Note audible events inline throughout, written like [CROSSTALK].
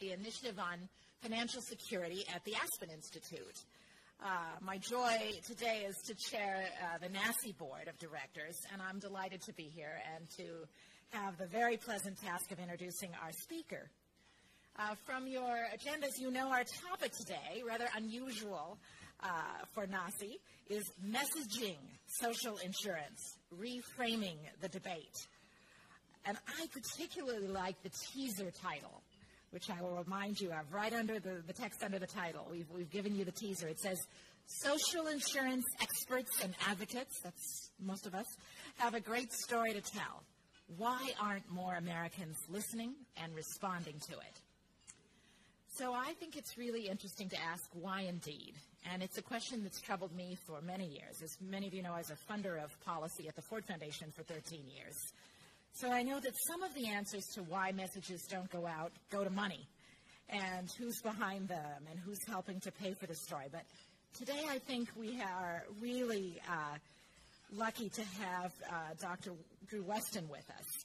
the Initiative on Financial Security at the Aspen Institute. Uh, my joy today is to chair uh, the NASI Board of Directors, and I'm delighted to be here and to have the very pleasant task of introducing our speaker. Uh, from your agendas, you know our topic today, rather unusual uh, for NASI, is messaging social insurance, reframing the debate. And I particularly like the teaser title, which I will remind you of right under the, the text under the title. We've, we've given you the teaser. It says, Social insurance experts and advocates, that's most of us, have a great story to tell. Why aren't more Americans listening and responding to it? So I think it's really interesting to ask why indeed. And it's a question that's troubled me for many years. As many of you know, I was a funder of policy at the Ford Foundation for 13 years. So I know that some of the answers to why messages don't go out go to money and who's behind them and who's helping to pay for the story. But today I think we are really uh, lucky to have uh, Dr. Drew Westen with us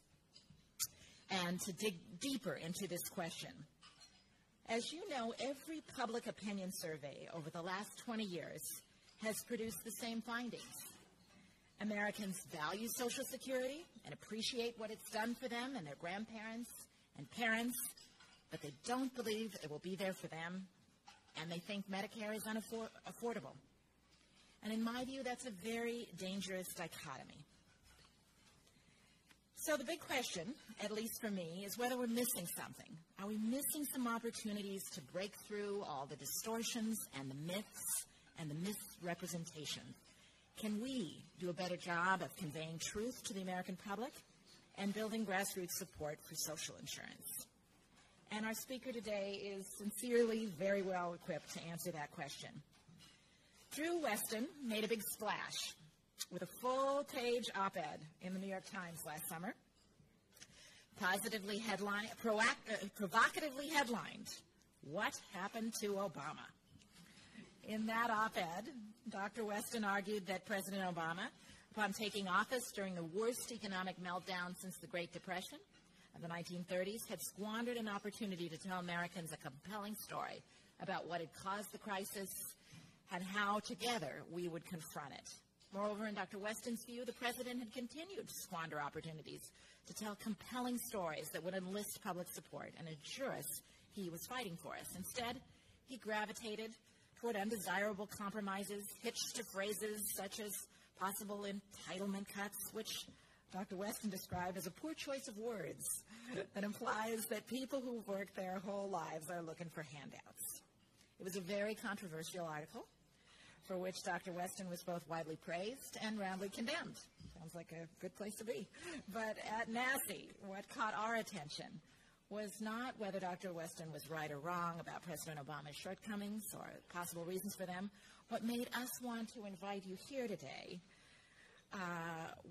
and to dig deeper into this question. As you know, every public opinion survey over the last 20 years has produced the same findings. Americans value Social Security and appreciate what it's done for them and their grandparents and parents, but they don't believe it will be there for them, and they think Medicare is unaffordable. And in my view, that's a very dangerous dichotomy. So the big question, at least for me, is whether we're missing something. Are we missing some opportunities to break through all the distortions and the myths and the misrepresentation? Can we do a better job of conveying truth to the American public and building grassroots support for social insurance? And our speaker today is sincerely very well equipped to answer that question. Drew Westen made a big splash with a full-page op-ed in the New York Times last summer, positively headline, proact, uh, provocatively headlined, "What Happened to Obama?" In that op-ed, Dr. Westen argued that President Obama, upon taking office during the worst economic meltdown since the Great Depression of the 1930s, had squandered an opportunity to tell Americans a compelling story about what had caused the crisis and how together we would confront it. Moreover, in Dr. Westen's view, the president had continued to squander opportunities to tell compelling stories that would enlist public support and assure us he was fighting for us. Instead, he gravitated toward undesirable compromises, hitched to phrases such as possible entitlement cuts, which Dr. Westen described as a poor choice of words that implies that people who've worked their whole lives are looking for handouts. It was a very controversial article for which Dr. Westen was both widely praised and roundly condemned. Sounds like a good place to be. But at NASI, what caught our attention was not whether Dr. Westen was right or wrong about President Obama's shortcomings or possible reasons for them. What made us want to invite you here today uh,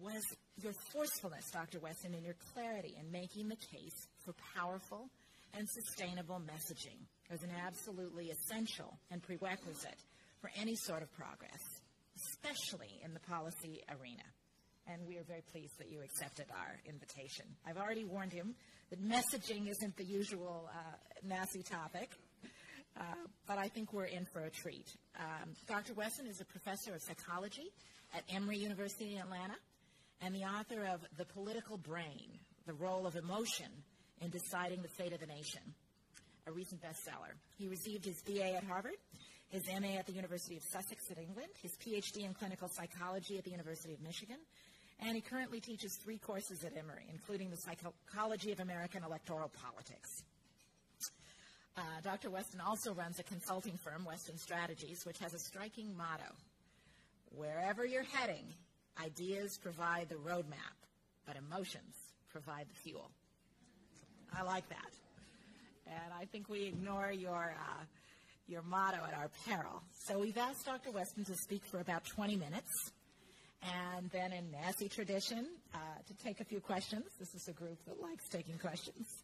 was your forcefulness, Dr. Westen, and your clarity in making the case for powerful and sustainable messaging as an absolutely essential and prerequisite for any sort of progress, especially in the policy arena. And we are very pleased that you accepted our invitation. I've already warned him that messaging isn't the usual uh, topic, uh, but I think we're in for a treat. Um, Dr. Westen is a professor of psychology at Emory University in Atlanta and the author of The Political Brain, The Role of Emotion in Deciding the Fate of the Nation, a recent bestseller. He received his BA at Harvard his MA at the University of Sussex in England, his PhD in clinical psychology at the University of Michigan, and he currently teaches three courses at Emory, including the psychology of American electoral politics. Uh, Dr. Westen also runs a consulting firm, Westen Strategies, which has a striking motto Wherever you're heading, ideas provide the roadmap, but emotions provide the fuel. I like that. And I think we ignore your uh, your motto at our peril. So we've asked Dr. Westen to speak for about 20 minutes, and then in NASI tradition, uh, to take a few questions. This is a group that likes taking questions.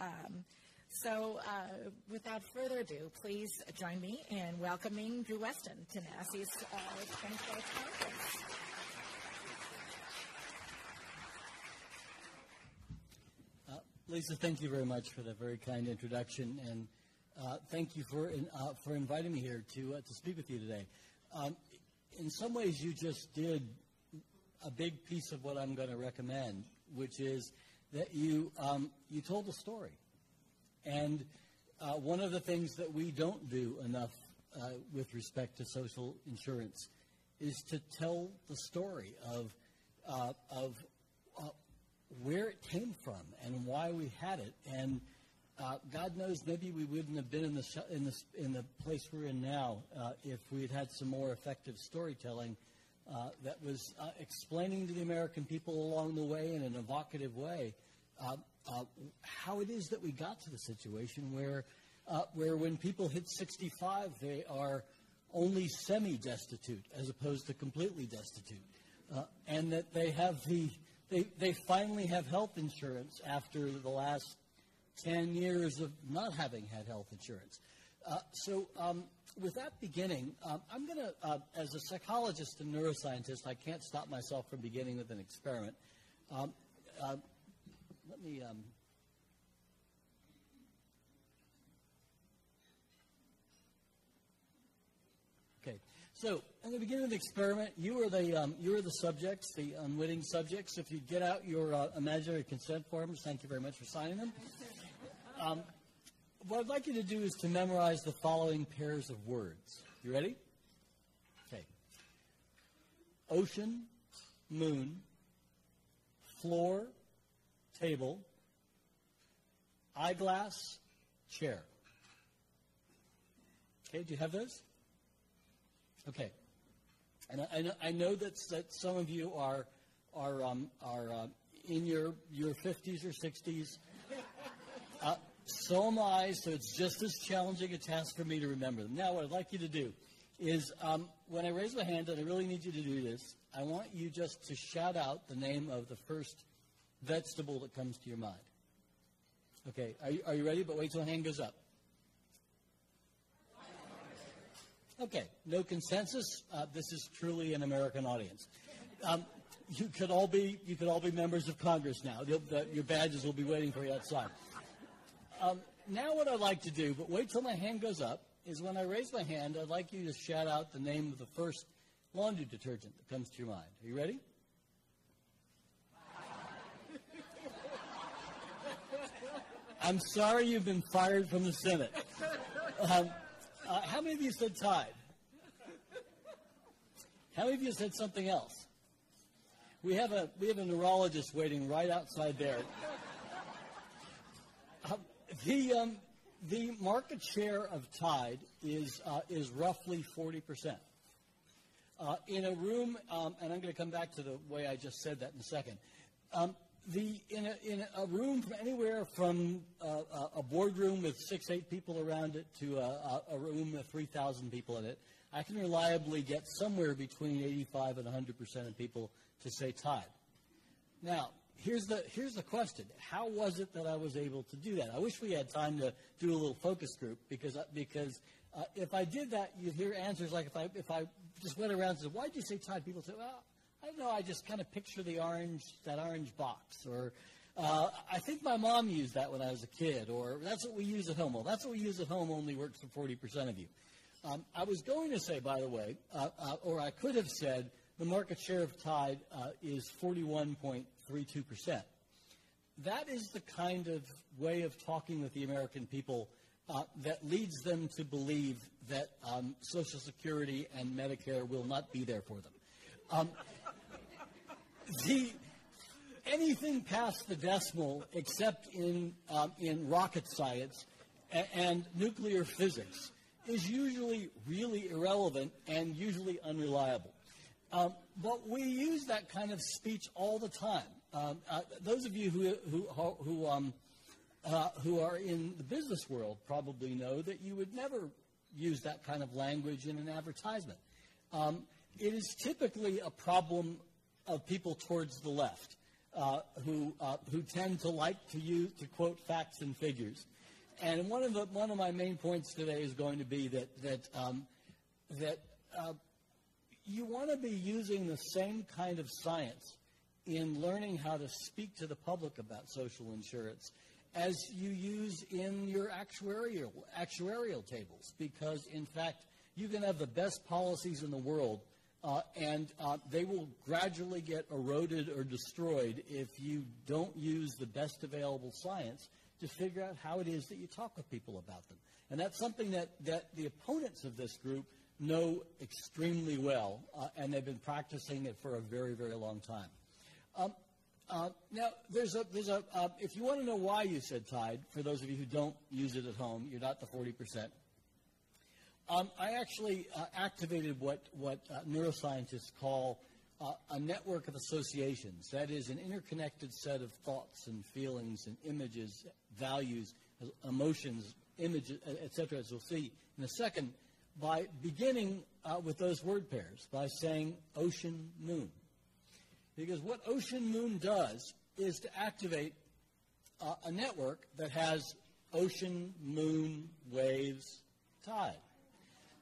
Um, so uh, without further ado, please join me in welcoming Drew Westen to NASI's uh, 24th conference. Uh, Lisa, thank you very much for that very kind introduction, and uh, thank you for in, uh, for inviting me here to to speak with you today. Um, in some ways, you just did a big piece of what I'm going to recommend, which is that you um, you told a story, and uh, one of the things that we don't do enough uh, with respect to social insurance is to tell the story of uh, of where it came from and why we had it. And uh, God knows maybe we wouldn't have been in the, sh- in the, in the place we're in now uh, if we had had some more effective storytelling uh, that was uh, explaining to the American people along the way in an evocative way uh, uh, how it is that we got to the situation where, where when people hit 65, they are only semi-destitute as opposed to completely destitute. and that they have the they, they finally have health insurance after the last 10 years of not having had health insurance. Uh, so, um, with that beginning, um, I'm going to, uh, as a psychologist and neuroscientist, I can't stop myself from beginning with an experiment. Um, uh, let me um, Okay. So I'm going to begin with an experiment. You are the um, you are the subjects, the unwitting subjects. If you get out your uh, imaginary consent forms, thank you very much for signing them. Um, what I'd like you to do is to memorize the following pairs of words. You ready? Okay. Ocean, moon, floor, table, eyeglass, chair. Okay, do you have those? Okay. And I, I, know, that, that some of you are, are, um, are uh, in your, your 50s or 60s. Uh, so am I, so it's just as challenging a task for me to remember them. Now, what I'd like you to do is um, when I raise my hand, and I really need you to do this, I want you just to shout out the name of the first vegetable that comes to your mind. Okay, are you, are you ready? But wait till the hand goes up. Okay, no consensus. Uh, this is truly an American audience. Um, you could all be you could all be members of Congress now. The, the, your badges will be waiting for you outside. Um, now, what I'd like to do, but wait till my hand goes up, is when I raise my hand, I'd like you to shout out the name of the first laundry detergent that comes to your mind. Are you ready? I'm sorry you've been fired from the Senate. Um, uh, how many of you said Tide? How many of you said something else? We have a we have a neurologist waiting right outside there. Uh, the um, the market share of Tide is uh, is roughly forty percent. Uh, in a room, um, and I'm going to come back to the way I just said that in a second. Um, the, in, a, in a room from anywhere from uh, a boardroom with six, eight people around it to a, a room with 3,000 people in it, I can reliably get somewhere between 85 and 100 percent of people to say Tide. Now, here's the here's the question: How was it that I was able to do that? I wish we had time to do a little focus group because because uh, if I did that, you'd hear answers like if I if I just went around and said, "Why did you say Tide?" People say, "Well." I don't know. I just kind of picture the orange, that orange box, or uh, I think my mom used that when I was a kid, or that's what we use at home. Well, that's what we use at home only works for 40% of you. Um, I was going to say, by the way, uh, uh, or I could have said, the market share of Tide uh, is 41.32%. That is the kind of way of talking with the American people uh, that leads them to believe that um, Social Security and Medicare will not be there for them. Um, [LAUGHS] the, anything past the decimal, except in, um, in rocket science and, and nuclear physics, is usually really irrelevant and usually unreliable. Um, but we use that kind of speech all the time. Um, uh, those of you who, who, who, um, uh, who are in the business world probably know that you would never use that kind of language in an advertisement. Um, it is typically a problem of people towards the left uh, who, uh, who tend to like to use to quote facts and figures. And one of, the, one of my main points today is going to be that, that, um, that uh, you want to be using the same kind of science in learning how to speak to the public about social insurance as you use in your actuarial, actuarial tables, because in fact, you can have the best policies in the world, uh, and uh, they will gradually get eroded or destroyed if you don't use the best available science to figure out how it is that you talk with people about them. And that's something that, that the opponents of this group know extremely well, uh, and they've been practicing it for a very, very long time. Um, uh, now, there's a, there's a, uh, if you want to know why you said Tide, for those of you who don't use it at home, you're not the 40%. Um, I actually uh, activated what, what uh, neuroscientists call uh, a network of associations. That is an interconnected set of thoughts and feelings and images, values, emotions, images, et cetera, as we'll see in a second, by beginning uh, with those word pairs, by saying ocean, moon. Because what ocean, moon does is to activate uh, a network that has ocean, moon, waves, tide.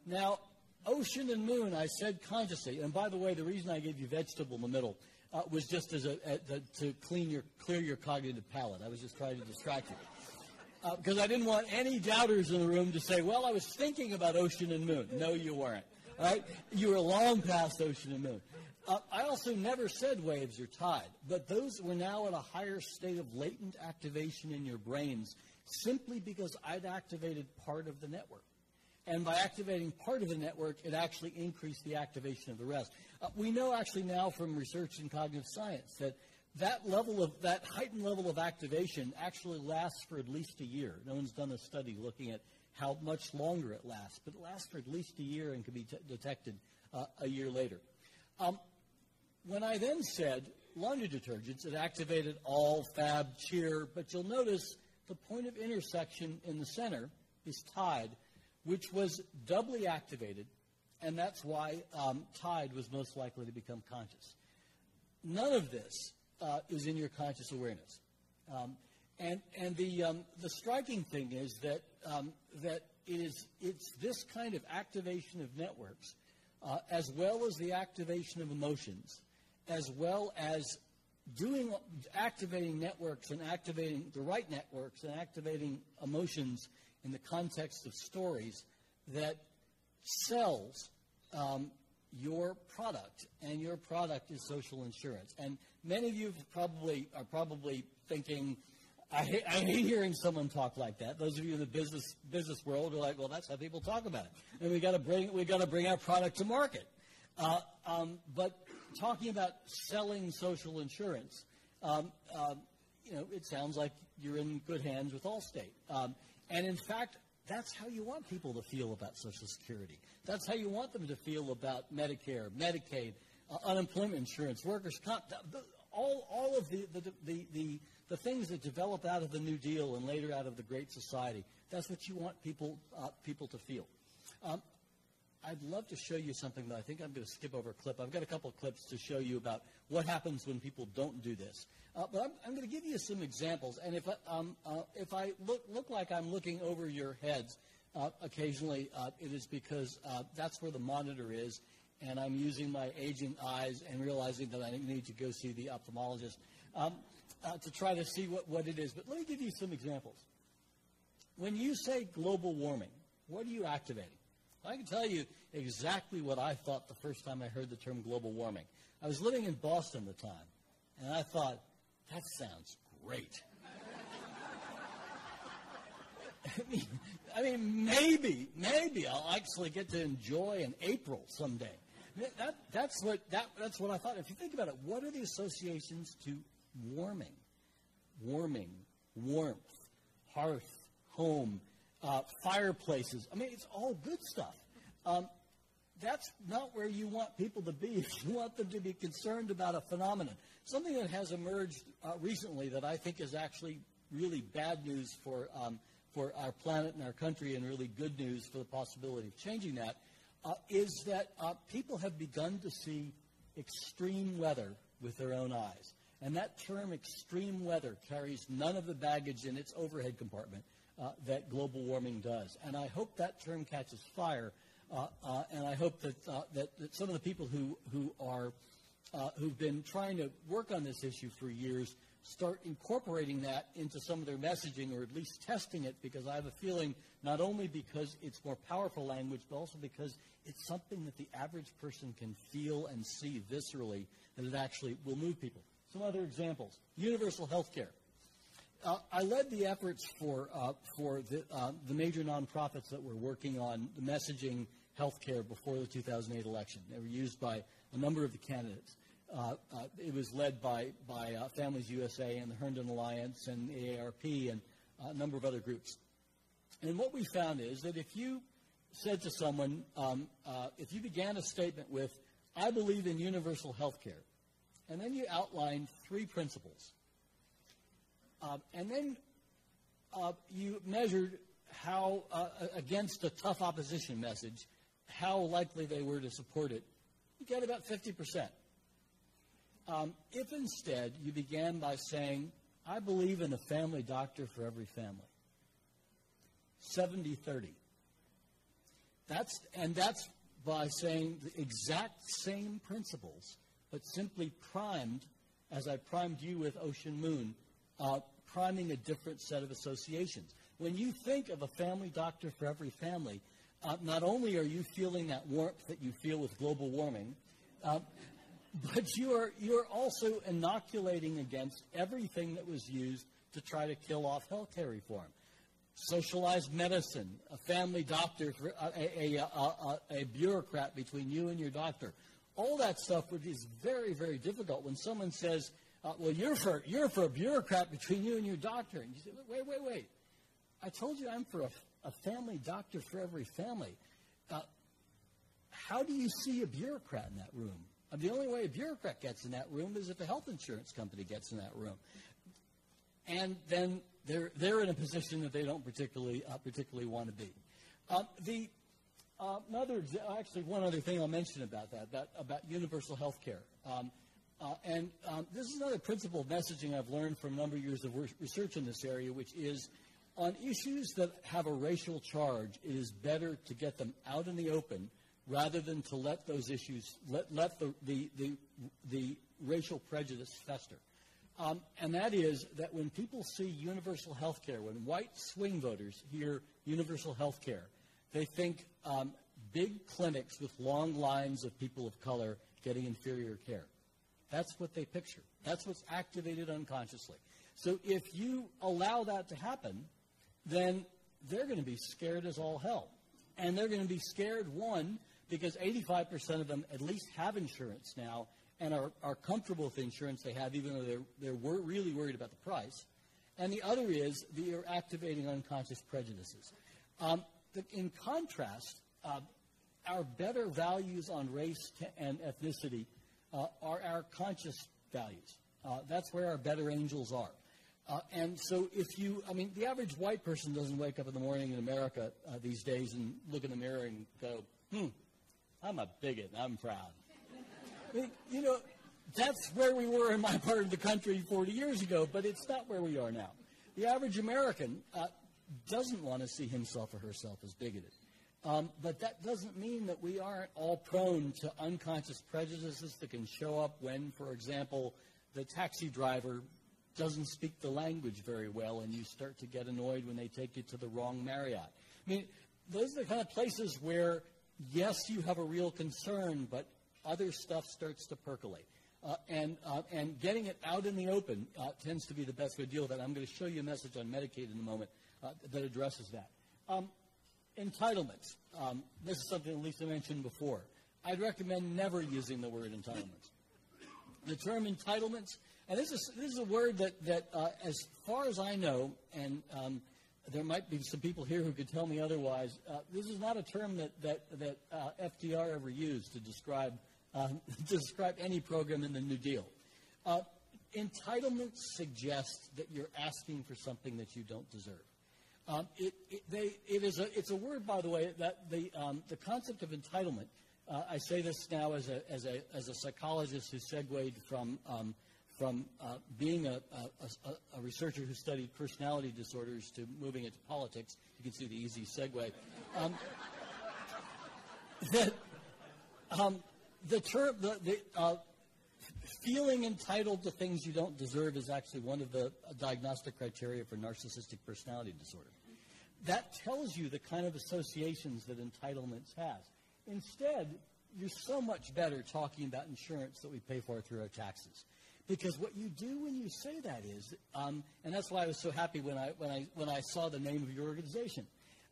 Now, ocean and moon, I said consciously, and by the way, the reason I gave you vegetable in the middle uh, was just as a, a, a, to clean your, clear your cognitive palate. I was just trying to distract you because uh, I didn't want any doubters in the room to say, well, I was thinking about ocean and moon. No, you weren't. Right? You were long past ocean and moon. Uh, I also never said waves or tide, but those were now at a higher state of latent activation in your brains simply because I'd activated part of the network. And by activating part of the network, it actually increased the activation of the rest. Uh, we know actually now from research in cognitive science that that level of that heightened level of activation actually lasts for at least a year. No one's done a study looking at how much longer it lasts, but it lasts for at least a year and can be detected uh, a year later. Um, when I then said laundry detergents, it activated all, fab, cheer, but you'll notice the point of intersection in the center is Tide, which was doubly activated, and that's why um, Tide was most likely to become conscious. None of this uh, is in your conscious awareness. Um, and and the, um, the striking thing is that, um, that it is, it's this kind of activation of networks, uh, as well as the activation of emotions, as well as doing activating networks and activating the right networks and activating emotions in the context of stories that sells um, your product, and your product is social insurance. And many of you probably are probably thinking, I hate, I hate hearing someone talk like that. Those of you in the business business world are like, well, that's how people talk about it, and we got to bring we got to bring our product to market. Uh, um, but talking about selling social insurance, um, uh, you know, it sounds like you're in good hands with Allstate. Um, and in fact, that's how you want people to feel about Social Security. That's how you want them to feel about Medicare, Medicaid, uh, unemployment insurance, workers' comp, all, all of the, the, the, the, the things that develop out of the New Deal and later out of the Great Society. That's what you want people, uh, people to feel. Um, I'd love to show you something, but I think I'm going to skip over a clip. I've got a couple of clips to show you about what happens when people don't do this. Uh, but I'm, I'm, going to give you some examples, and if I, um, uh, if I look, look like I'm looking over your heads uh, occasionally, uh, it is because uh, that's where the monitor is, and I'm using my aging eyes and realizing that I need to go see the ophthalmologist um, uh, to try to see what, what it is. But let me give you some examples. When you say global warming, what are you activating? I can tell you exactly what I thought the first time I heard the term global warming. I was living in Boston at the time, and I thought, that sounds great. [LAUGHS] I, mean, I mean, maybe, maybe I'll actually get to enjoy an April someday. That, that's, what, that, that's what I thought. If you think about it, what are the associations to warming? Warming, warmth, hearth, home, uh, fireplaces. I mean, it's all good stuff. Um, that's not where you want people to be. [LAUGHS] You want them to be concerned about a phenomenon. Something that has emerged uh, recently that I think is actually really bad news for, um, for our planet and our country and really good news for the possibility of changing that uh, is that uh, people have begun to see extreme weather with their own eyes. And that term extreme weather carries none of the baggage in its overhead compartment uh, that global warming does. And I hope that term catches fire. Uh, uh, and I hope that, uh, that, that, some of the people who, who are, uh, who've been trying to work on this issue for years start incorporating that into some of their messaging or at least testing it because I have a feeling not only because it's more powerful language, but also because it's something that the average person can feel and see viscerally that it actually will move people. Some other examples. Universal health care. Uh, I led the efforts for, uh, for the, uh, the major nonprofits that were working on the messaging healthcare before the 2008 election. They were used by a number of the candidates. Uh, uh, it was led by, by uh, Families USA and the Herndon Alliance and AARP and a number of other groups. And what we found is that if you said to someone, um, if you began a statement with, I believe in universal health care, and then you outlined three principles, uh, and then uh, you measured how, against a tough opposition message, how likely they were to support it, you get about 50 percent. Um, if instead you began by saying, I believe in a family doctor for every family, 70 30. That's, and that's by saying the exact same principles, but simply primed, as I primed you with Ocean Moon, uh, priming a different set of associations. When you think of a family doctor for every family, uh, not only are you feeling that warmth that you feel with global warming, uh, [LAUGHS] but you are, you're also inoculating against everything that was used to try to kill off healthcare reform. Socialized medicine, a family doctor, a, a, a, a bureaucrat between you and your doctor. All that stuff which is very, very difficult when someone says, uh, well, you're for, you're for a bureaucrat between you and your doctor. And you say, wait, wait, wait. I told you I'm for a, a family doctor for every family. Uh, how do you see a bureaucrat in that room? The only way a bureaucrat gets in that room is if a health insurance company gets in that room. And then they're, they're in a position that they don't particularly, uh, particularly want to be. Uh, the, uh, another, actually, one other thing I'll mention about that, about, about universal health care. Um, uh, and um, this is another principle of messaging I've learned from a number of years of research in this area, which is on issues that have a racial charge, it is better to get them out in the open rather than to let those issues, let, let the, the, the, the racial prejudice fester. Um, and that is that when people see universal health care, when white swing voters hear universal health care, they think um, big clinics with long lines of people of color getting inferior care. That's what they picture. That's what's activated unconsciously. So if you allow that to happen, then they're going to be scared as all hell. And they're going to be scared, one, because 85% of them at least have insurance now and are, are comfortable with the insurance they have, even though they're, they're wor- really worried about the price. And the other is they are activating unconscious prejudices. Um, the, in contrast, uh, our better values on race and ethnicity uh, are our conscious values. Uh, that's where our better angels are. Uh, and so if you, I mean, the average white person doesn't wake up in the morning in America uh, these days and look in the mirror and go, hmm, I'm a bigot. I'm proud. [LAUGHS] I mean, you know, that's where we were in my part of the country 40 years ago, but it's not where we are now. The average American uh, doesn't want to see himself or herself as bigoted. Um, but that doesn't mean that we aren't all prone to unconscious prejudices that can show up when, for example, the taxi driver doesn't speak the language very well and you start to get annoyed when they take you to the wrong Marriott. I mean, those are the kind of places where yes, you have a real concern, but other stuff starts to percolate. Uh, and, uh, and getting it out in the open uh, tends to be the best way to deal with that. I'm going to show you a message on Medicaid in a moment uh, that addresses that. Um, entitlements. Um, this is something Lisa mentioned before. I'd recommend never using the word entitlements. The term entitlements, and this is, this is a word that, that uh, as far as I know, and um, there might be some people here who could tell me otherwise. Uh, this is not a term that, that, that uh, FDR ever used to describe, um, [LAUGHS] to describe any program in the New Deal. Uh, entitlement suggests that you're asking for something that you don't deserve. Um, it, it, they, it is a, it's a word, by the way, that the, um, the concept of entitlement, uh, I say this now as a, as a, as a psychologist who segued from um, from uh, being a, a, a, researcher who studied personality disorders to moving into politics. You can see the easy segue. Um, that, um, the term, the, the uh, feeling entitled to things you don't deserve is actually one of the uh, diagnostic criteria for narcissistic personality disorder. That tells you the kind of associations that entitlements has. Instead, you're so much better talking about insurance that we pay for through our taxes. Because what you do when you say that is, um, and that's why I was so happy when I, when I, when I saw the name of your organization,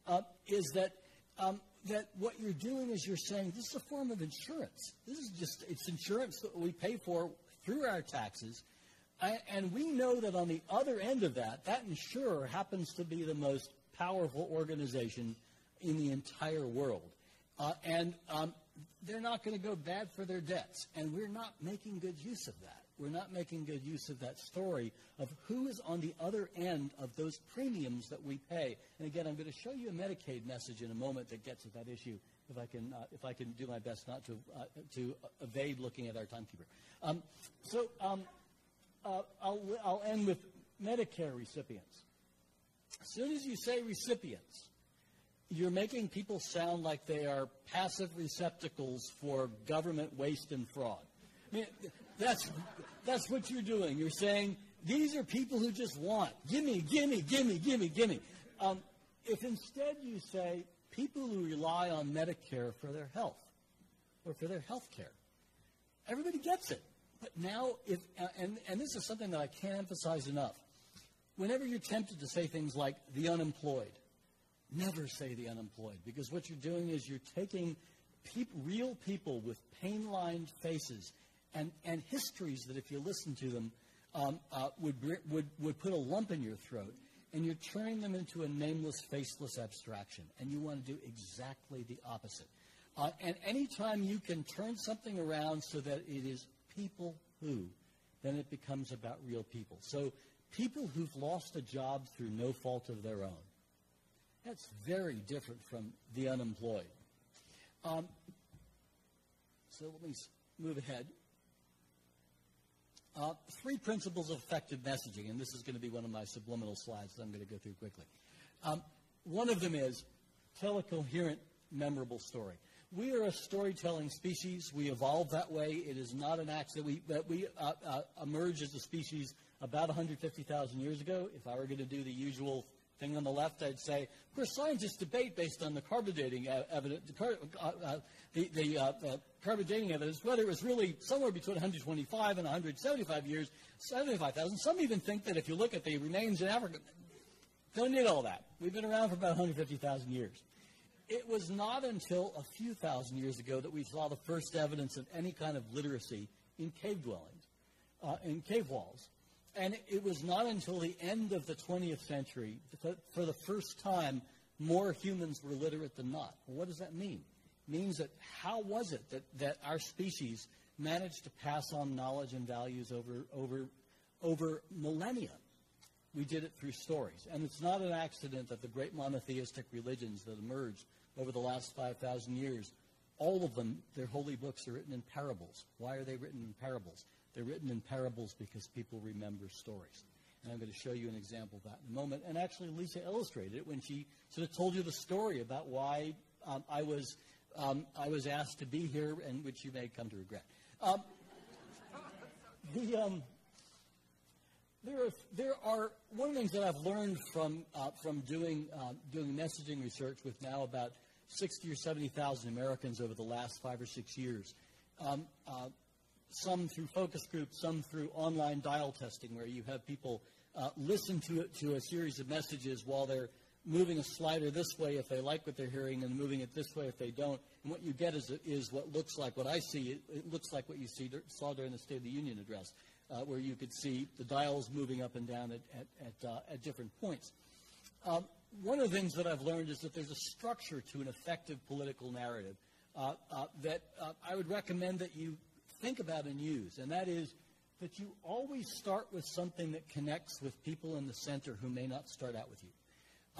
uh, is that, um, that what you're doing is you're saying this is a form of insurance. This is just, it's insurance that we pay for through our taxes. I, and we know that on the other end of that, that insurer happens to be the most powerful organization in the entire world. Uh, and um, they're not going to go bad for their debts. And we're not making good use of that we're not making good use of that story of who is on the other end of those premiums that we pay. And again, I'm going to show you a Medicaid message in a moment that gets at that issue. If I can, uh, if I can do my best not to uh, to evade looking at our timekeeper. Um, so um, uh, I'll I'll end with Medicare recipients. As soon as you say recipients, you're making people sound like they are passive receptacles for government waste and fraud. I mean, that's, that's what you're doing. You're saying, these are people who just want, gimme, gimme, gimme, gimme, gimme. Um, if instead you say, people who rely on Medicare for their health or for their health care, everybody gets it. But now, if, uh, and, and this is something that I can't emphasize enough. Whenever you're tempted to say things like the unemployed, never say the unemployed because what you're doing is you're taking peop- real people with pain-lined faces and, and histories that if you listen to them um, uh, would, would, would put a lump in your throat. And you're turning them into a nameless, faceless abstraction. And you want to do exactly the opposite. Uh, and anytime you can turn something around so that it is people who, then it becomes about real people. So people who've lost a job through no fault of their own. That's very different from the unemployed. Um, so let me move ahead. Uh, three principles of effective messaging, and this is going to be one of my subliminal slides that I'm going to go through quickly. Um, one of them is tell a coherent, memorable story. We are a storytelling species. We evolved that way. It is not an accident. We, that we uh, uh, emerged as a species about 150,000 years ago. If I were going to do the usual thing on the left, I'd say, of course, scientists debate based on the carbon dating evidence, the, uh, uh, the, uh, carbon dating evidence, whether it was really somewhere between 125 and 175 years, 75,000. Some even think that if you look at the remains in Africa, don't need all that. We've been around for about 150,000 years. It was not until a few thousand years ago that we saw the first evidence of any kind of literacy in cave dwellings, uh, in cave walls. And it was not until the end of the 20th century that for the first time more humans were literate than not. What does that mean? It means that how was it that, that our species managed to pass on knowledge and values over, over, over millennia? We did it through stories. And it's not an accident that the great monotheistic religions that emerged over the last 5,000 years, all of them, their holy books are written in parables. Why are they written in parables? They're written in parables because people remember stories. And I'm going to show you an example of that in a moment. And actually, Lisa illustrated it when she sort of told you the story about why um, I was um, I was asked to be here, and which you may come to regret. Um, [LAUGHS] the um, there are, there are one of the things that I've learned from uh, from doing uh, doing messaging research with now about sixty or seventy thousand Americans over the last five or six years. Um, uh, some through focus groups, some through online dial testing, where you have people uh, listen to to a series of messages while they're moving a slider this way if they like what they're hearing, and moving it this way if they don't. And what you get is, is what looks like what I see. It, it looks like what you see, saw during the State of the Union address, uh, where you could see the dials moving up and down at, at, at, uh, at different points. Um, one of the things that I've learned is that there's a structure to an effective political narrative uh, uh that uh, I would recommend that you think about and use, and that is that you always start with something that connects with people in the center who may not start out with you.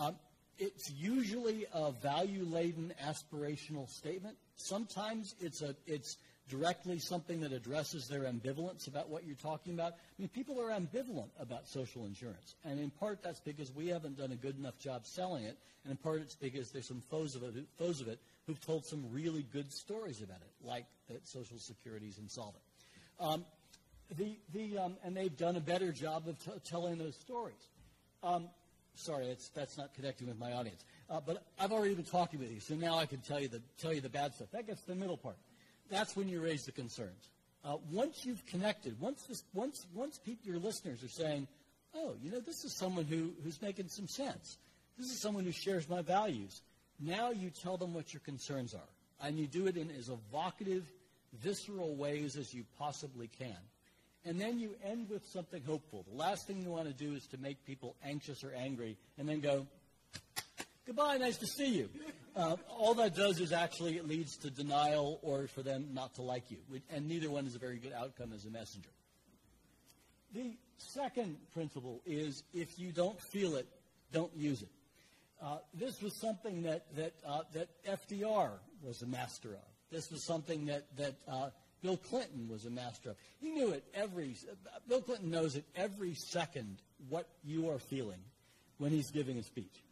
Um, it's usually a value-laden aspirational statement. Sometimes it's a it's directly something that addresses their ambivalence about what you're talking about. I mean, people are ambivalent about social insurance, and in part that's because we haven't done a good enough job selling it, and in part it's because there's some foes of it, foes of it who've told some really good stories about it, like that Social Security is insolvent. Um, the, the, um, and they've done a better job of t- telling those stories. Um, sorry, it's, that's not connecting with my audience. Uh, but I've already been talking with you, so now I can tell you the, tell you the bad stuff. That gets to the middle part. That's when you raise the concerns. Uh, once you've connected, once, this, once, once people, your listeners are saying, oh, you know, this is someone who, who's making some sense. This is someone who shares my values. Now you tell them what your concerns are. And you do it in as evocative, visceral ways as you possibly can. And then you end with something hopeful. The last thing you want to do is to make people anxious or angry and then go, goodbye, nice to see you. Uh, all that does is actually it leads to denial or for them not to like you. And neither one is a very good outcome as a messenger. The second principle is if you don't feel it, don't use it. Uh, this was something that, that, uh, that FDR was a master of. This was something that, that uh, Bill Clinton was a master of. He knew it every, Bill Clinton knows it every second what you are feeling when he's giving a speech.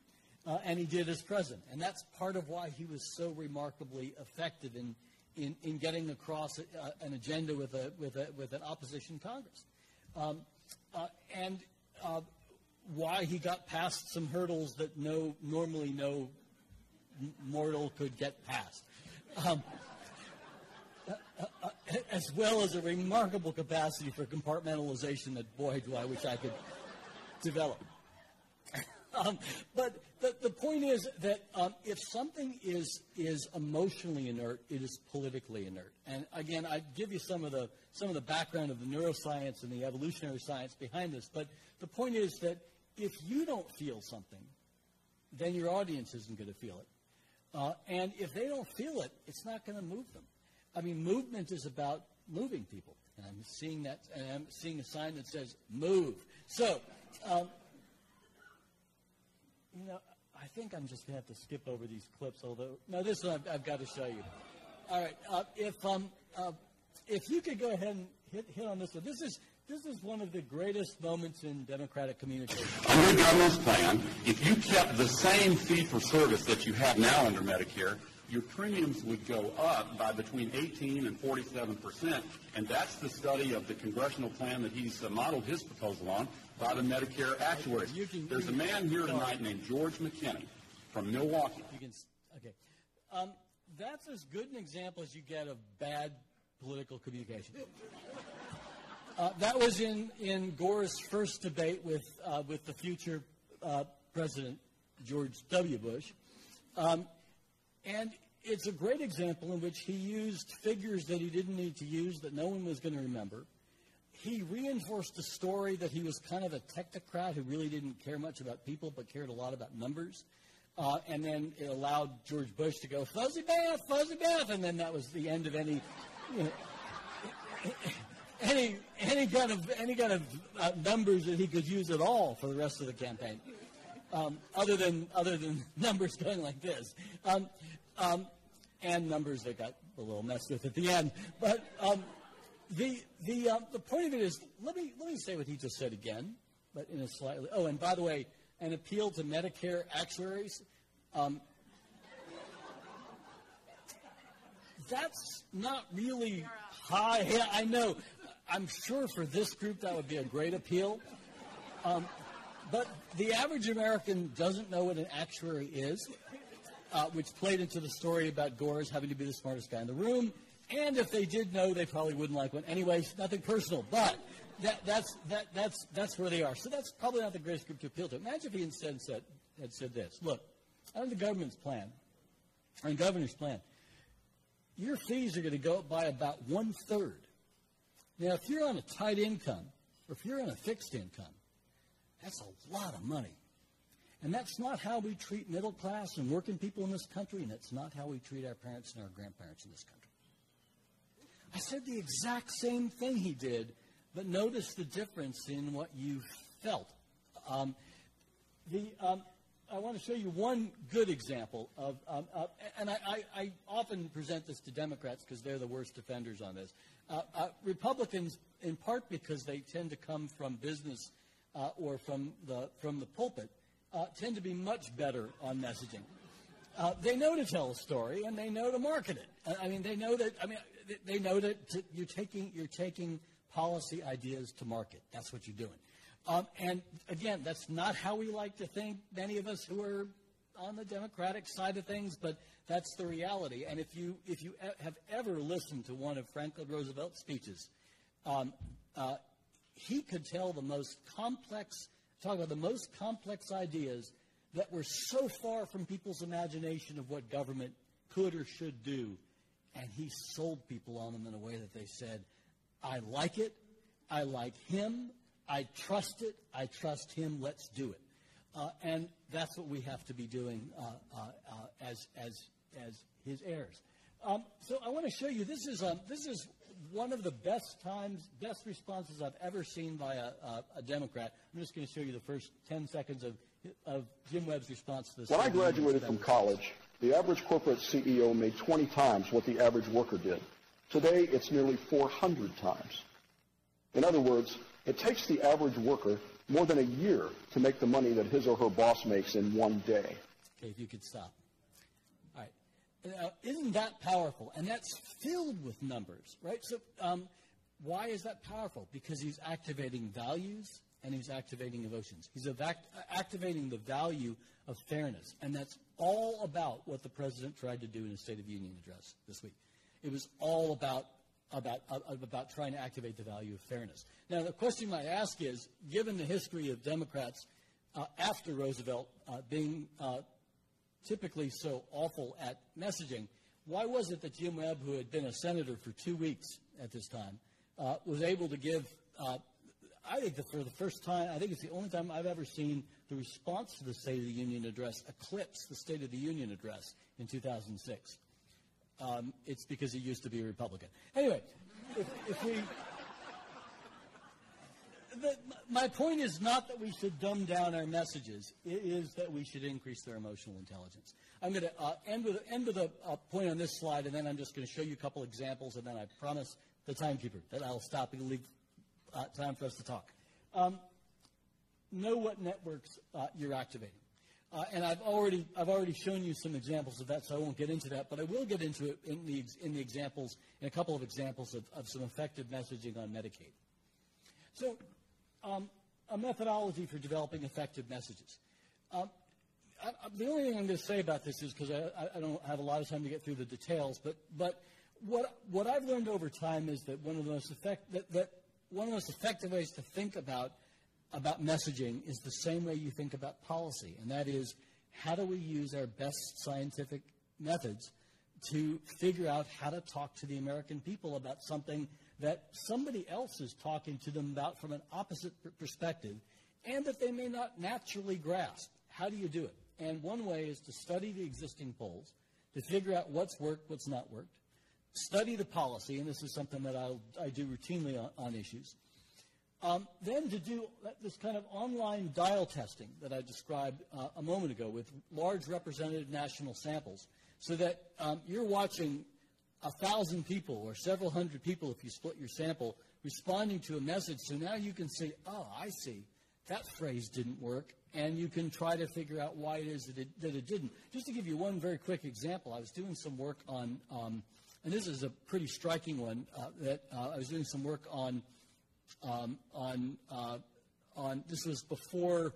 Uh, and he did as president. And that's part of why he was so remarkably effective in, in, in getting across a, uh, an agenda with, a, with, a, with an opposition Congress. Um, uh, and uh, why he got past some hurdles that no normally no mortal could get past. Um, as well as a remarkable capacity for compartmentalization that, boy, do I wish I could develop. Um, but the, the point is that um, if something is, is emotionally inert, it is politically inert. And again, I give you some of, the, some of the background of the neuroscience and the evolutionary science behind this. But the point is that if you don't feel something, then your audience isn't going to feel it. Uh, and if they don't feel it, it's not going to move them. I mean, movement is about moving people. And I'm seeing that, and I'm seeing a sign that says move. So, um, you know, I think I'm just going to have to skip over these clips, although, no, this one I've, I've got to show you. All right. Uh, if, um, uh, if you could go ahead and hit, hit on this one. This is, this is one of the greatest moments in democratic communication. Under governor's plan, if you kept the same fee for service that you have now under Medicare, your premiums would go up by between 18 and 47 percent, and that's the study of the congressional plan that he's uh, modeled his proposal on by the Medicare actuaries. Can, There's a man here tonight named George McKinney from Milwaukee. Can, okay. Um, that's as good an example as you get of bad political communication. [LAUGHS] Uh, that was in, in Gore's first debate with, uh, with the future uh, President George W. Bush. Um, and it's a great example in which he used figures that he didn't need to use that no one was going to remember. He reinforced the story that he was kind of a technocrat who really didn't care much about people but cared a lot about numbers. Uh, and then it allowed George Bush to go fuzzy math, fuzzy math, and then that was the end of any, you [LAUGHS] know, any any kind of any kind of uh, numbers that he could use at all for the rest of the campaign, um, other than other than [LAUGHS] numbers going like this. Um, um, and numbers that got a little messed with at the end. But um, the the uh, the point of it is, let me let me say what he just said again, but in a slightly. Oh, and by the way, an appeal to Medicare actuaries. Um, that's not really high. I know. I'm sure for this group that would be a great appeal. Um, but the average American doesn't know what an actuary is uh, which played into the story about Gore's having to be the smartest guy in the room. And if they did know, they probably wouldn't like one. Anyway, nothing personal, but that, that's, that, that's, that's where they are. So that's probably not the greatest group to appeal to. Imagine if he instead said, had said this. Look, under the government's plan, or the governor's plan, your fees are going to go up by about one third. Now, if you're on a tight income, or if you're on a fixed income, that's a lot of money. And that's not how we treat middle class and working people in this country, and it's not how we treat our parents and our grandparents in this country. I said the exact same thing he did, but notice the difference in what you felt. Um, the, um, I want to show you one good example of, um, uh, and I, I, I, often present this to Democrats because they're the worst offenders on this. Uh, uh, Republicans, in part because they tend to come from business uh, or from the, from the pulpit, uh, tend to be much better on messaging. Uh, they know to tell a story and they know to market it. I mean, they know that. I mean, they know that you're taking you're taking policy ideas to market. That's what you're doing. Um, and again, that's not how we like to think, many of us who are on the Democratic side of things, but that's the reality. And if you, if you have ever listened to one of Franklin Roosevelt's speeches, um, uh, he could tell the most complex, talk about the most complex ideas that were so far from people's imagination of what government could or should do. And he sold people on them in a way that they said, I like it, I like him, I trust it, I trust him, let's do it. Uh, and that's what we have to be doing uh, uh, uh as, as, as his heirs. Um, so I want to show you, this is, um, this is one of the best times, best responses I've ever seen by a, a, a Democrat. I'm just going to show you the first 10 seconds of, of Jim Webb's response to this. When I graduated from college, the average corporate CEO made 20 times what the average worker did. Today, it's nearly 400 times. In other words, it takes the average worker more than a year to make the money that his or her boss makes in one day. Okay, if you could stop. All right. Now, isn't that powerful? And that's filled with numbers, right? So, um, why is that powerful? Because he's activating values and he's activating emotions. He's activating the value of fairness. And that's all about what the president tried to do in his State of Union address this week. It was all about about, uh, about trying to activate the value of fairness. Now, the question you might ask is, given the history of Democrats uh, after Roosevelt uh, being uh, typically so awful at messaging, why was it that Jim Webb, who had been a senator for two weeks at this time, uh, was able to give, uh, I think that for the first time, I think it's the only time I've ever seen the response to the State of the Union address eclipse the State of the Union address in 2006? Um, it's because he used to be a Republican. Anyway, if, if we. The, my point is not that we should dumb down our messages. It is that we should increase their emotional intelligence. I'm going to uh, end with, end with a, a, point on this slide, and then I'm just going to show you a couple examples, and then I promise the timekeeper that I'll stop and leave uh, time for us to talk. Um, know what networks uh, you're activating. Uh, and I've already, I've already shown you some examples of that, so I won't get into that, but I will get into it in the, in the examples, in a couple of examples of, of some effective messaging on Medicaid. So, um, a methodology for developing effective messages. Um, I, I, the only thing I'm going to say about this is because I, I, don't have a lot of time to get through the details, but, but what, what I've learned over time is that one of the most effect, that, that one of the most effective ways to think about about messaging is the same way you think about policy, and that is how do we use our best scientific methods to figure out how to talk to the American people about something that somebody else is talking to them about from an opposite perspective and that they may not naturally grasp. How do you do it? And one way is to study the existing polls, to figure out what's worked, what's not worked, study the policy, and this is something that I'll, i do routinely on, on issues, um, then to do this kind of online dial testing that I described uh, a moment ago with large representative national samples so that um, you're watching a thousand people or several hundred people if you split your sample responding to a message. So now you can say, oh, I see. That phrase didn't work. And you can try to figure out why it is that it, that it didn't. Just to give you one very quick example, I was doing some work on, um, and this is a pretty striking one, uh, that uh, I was doing some work on um, on, uh, on, this was before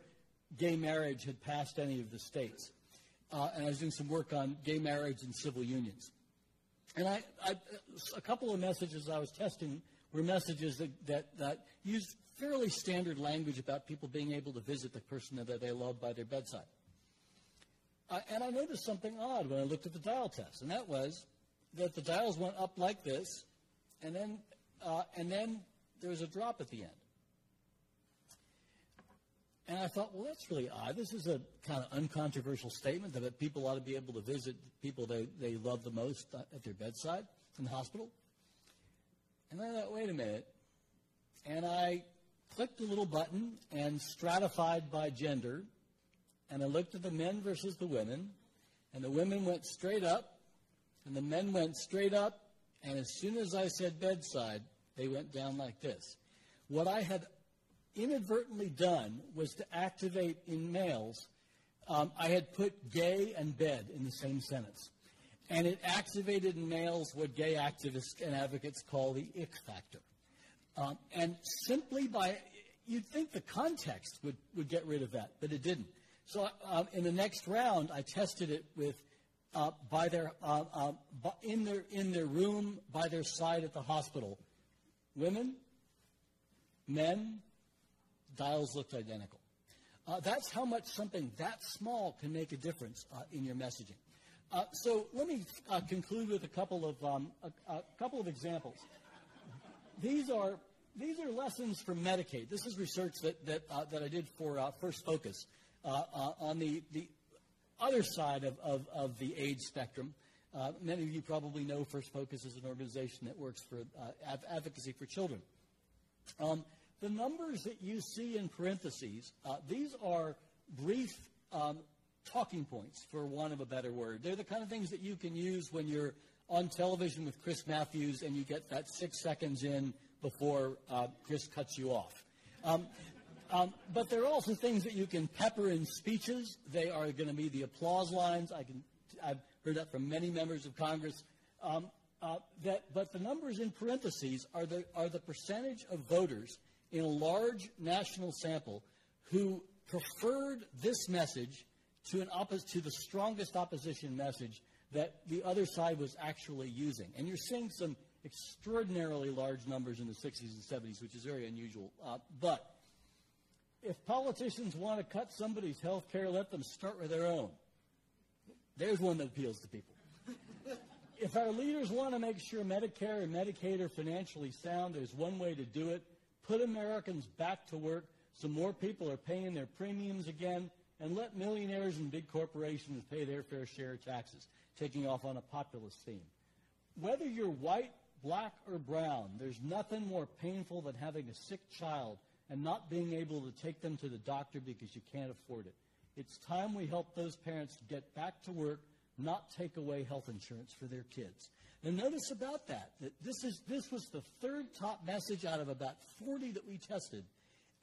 gay marriage had passed any of the states. Uh, and I was doing some work on gay marriage and civil unions. And I, I, a couple of messages I was testing were messages that, that, that used fairly standard language about people being able to visit the person that they love by their bedside. Uh, and I noticed something odd when I looked at the dial test, and that was that the dials went up like this, and then, uh, and then there was a drop at the end. And I thought, well, that's really odd. This is a kind of uncontroversial statement that people ought to be able to visit people they, they love the most at their bedside in the hospital. And then I thought, wait a minute. And I clicked a little button and stratified by gender. And I looked at the men versus the women. And the women went straight up. And the men went straight up. And as soon as I said bedside, they went down like this. What I had inadvertently done was to activate in males, um, I had put gay and bed in the same sentence. And it activated in males what gay activists and advocates call the ick factor. Um, and simply by, you'd think the context would, would get rid of that, but it didn't. So um, in the next round, I tested it with uh, by their uh, uh, in their in their room by their side at the hospital, women, men, dials looked identical. Uh, that's how much something that small can make a difference uh, in your messaging. Uh, so let me conclude with a couple of um, a, a couple of examples. These are these are lessons from Medicaid. This is research that that that I did for First Focus. Uh, uh, on the, the other side of, of, of the age spectrum, uh, many of you probably know First Focus is an organization that works for uh, advocacy for children. Um, the numbers that you see in parentheses, uh, these are brief um, talking points, for want of a better word. They're the kind of things that you can use when you're on television with Chris Matthews and you get that six seconds in before uh, Chris cuts you off. Um, um, but there are also things that you can pepper in speeches. They are going to be the applause lines. I can, I've heard that from many members of Congress. Um, uh, that, but the numbers in parentheses are the, are the percentage of voters in a large national sample who preferred this message to, an oppo- to the strongest opposition message that the other side was actually using. And you're seeing some extraordinarily large numbers in the 60s and 70s, which is very unusual. Uh, but if politicians want to cut somebody's health care, let them start with their own. There's one that appeals to people. if our leaders want to make sure Medicare and Medicaid are financially sound, there's one way to do it. Put Americans back to work so more people are paying their premiums again, and let millionaires and big corporations pay their fair share of taxes, taking off on a populist theme. Whether you're white, black, or brown, there's nothing more painful than having a sick child and not being able to take them to the doctor because you can't afford it. It's time we help those parents get back to work, not take away health insurance for their kids. And notice about that, that this, is, this was the third top message out of about 40 that we tested.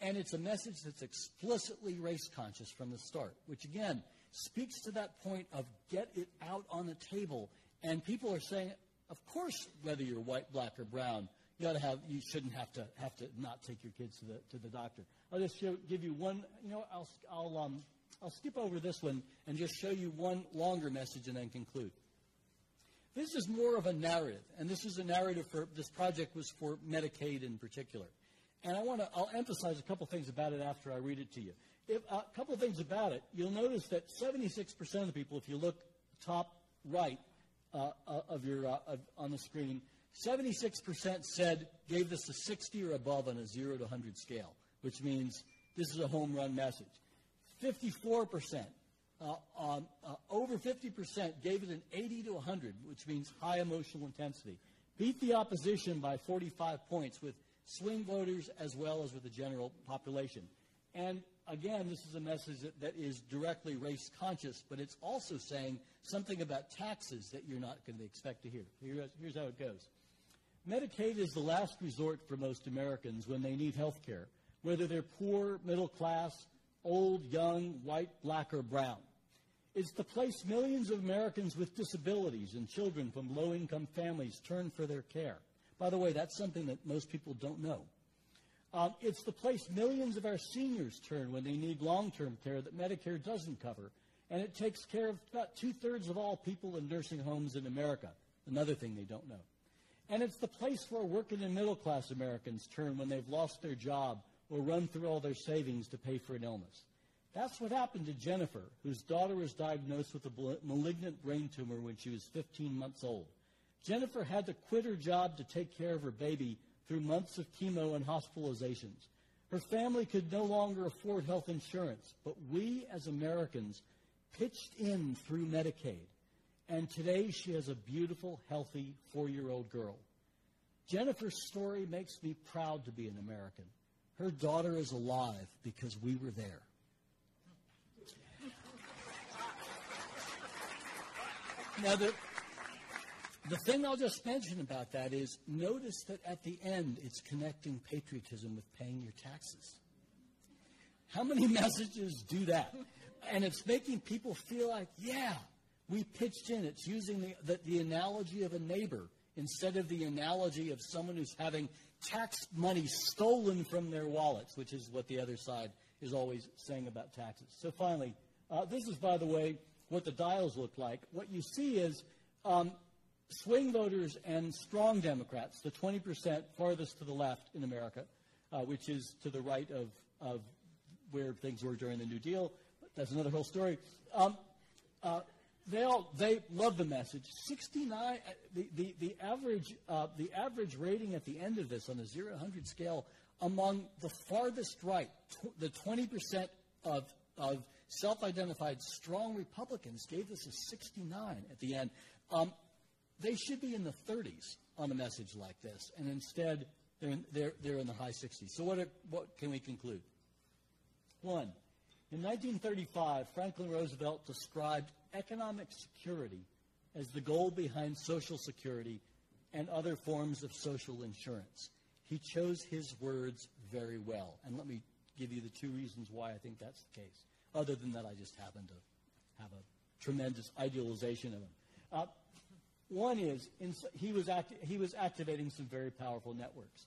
And it's a message that's explicitly race conscious from the start, which again speaks to that point of get it out on the table. And people are saying, of course, whether you're white, black, or brown, you to have you shouldn't have to have to not take your kids to the to the doctor. I'll just show, give you one. You know, I'll I'll um I'll skip over this one and just show you one longer message and then conclude. This is more of a narrative, and this is a narrative for this project was for Medicaid in particular. And I want to I'll emphasize a couple things about it after I read it to you. If, uh, a couple things about it. You'll notice that 76% of the people, if you look top right uh, uh of your uh, of, on the screen, 76% said, gave this a 60 or above on a 0 to 100 scale, which means this is a home run message. 54%, uh, um, uh, over 50% gave it an 80 to 100, which means high emotional intensity. Beat the opposition by 45 points with swing voters as well as with the general population. And again, this is a message that, that is directly race conscious, but it's also saying something about taxes that you're not going to expect to hear. Here's, here's how it goes. Medicaid is the last resort for most Americans when they need health care, whether they're poor, middle class, old, young, white, black, or brown. It's the place millions of Americans with disabilities and children from low income families turn for their care. By the way, that's something that most people don't know. Um, it's the place millions of our seniors turn when they need long term care that Medicare doesn't cover. And it takes care of about two thirds of all people in nursing homes in America. Another thing they don't know. And it's the place where working and middle class Americans turn when they've lost their job or run through all their savings to pay for an illness. That's what happened to Jennifer, whose daughter was diagnosed with a malignant brain tumor when she was 15 months old. Jennifer had to quit her job to take care of her baby through months of chemo and hospitalizations. Her family could no longer afford health insurance, but we as Americans pitched in through Medicaid and today she has a beautiful, healthy four year old girl. Jennifer's story makes me proud to be an American. Her daughter is alive because we were there. Now, the, the thing I'll just mention about that is notice that at the end it's connecting patriotism with paying your taxes. How many [LAUGHS] messages do that? And it's making people feel like, yeah, we pitched in. It's using the, the, the analogy of a neighbor instead of the analogy of someone who's having tax money stolen from their wallets, which is what the other side is always saying about taxes. So finally, uh, this is, by the way, what the dials look like. What you see is um, swing voters and strong Democrats, the 20% farthest to the left in America, uh, which is to the right of, of where things were during the New Deal. That's another whole story. Um, uh, they all they love the message. 69. Uh, the the, the average uh, the average rating at the end of this on the 0 100 scale among the farthest right, tw- the 20 percent of of self-identified strong Republicans gave this a 69 at the end. Um, they should be in the 30s on a message like this, and instead they're in, they're, they're in the high 60s. So what, are, what can we conclude? One, in 1935, Franklin Roosevelt described economic security as the goal behind Social Security and other forms of social insurance. He chose his words very well. And let me give you the two reasons why I think that's the case. Other than that, I just happen to have a tremendous idealization of him. Uh, one is in, he, was acti- he was activating some very powerful networks.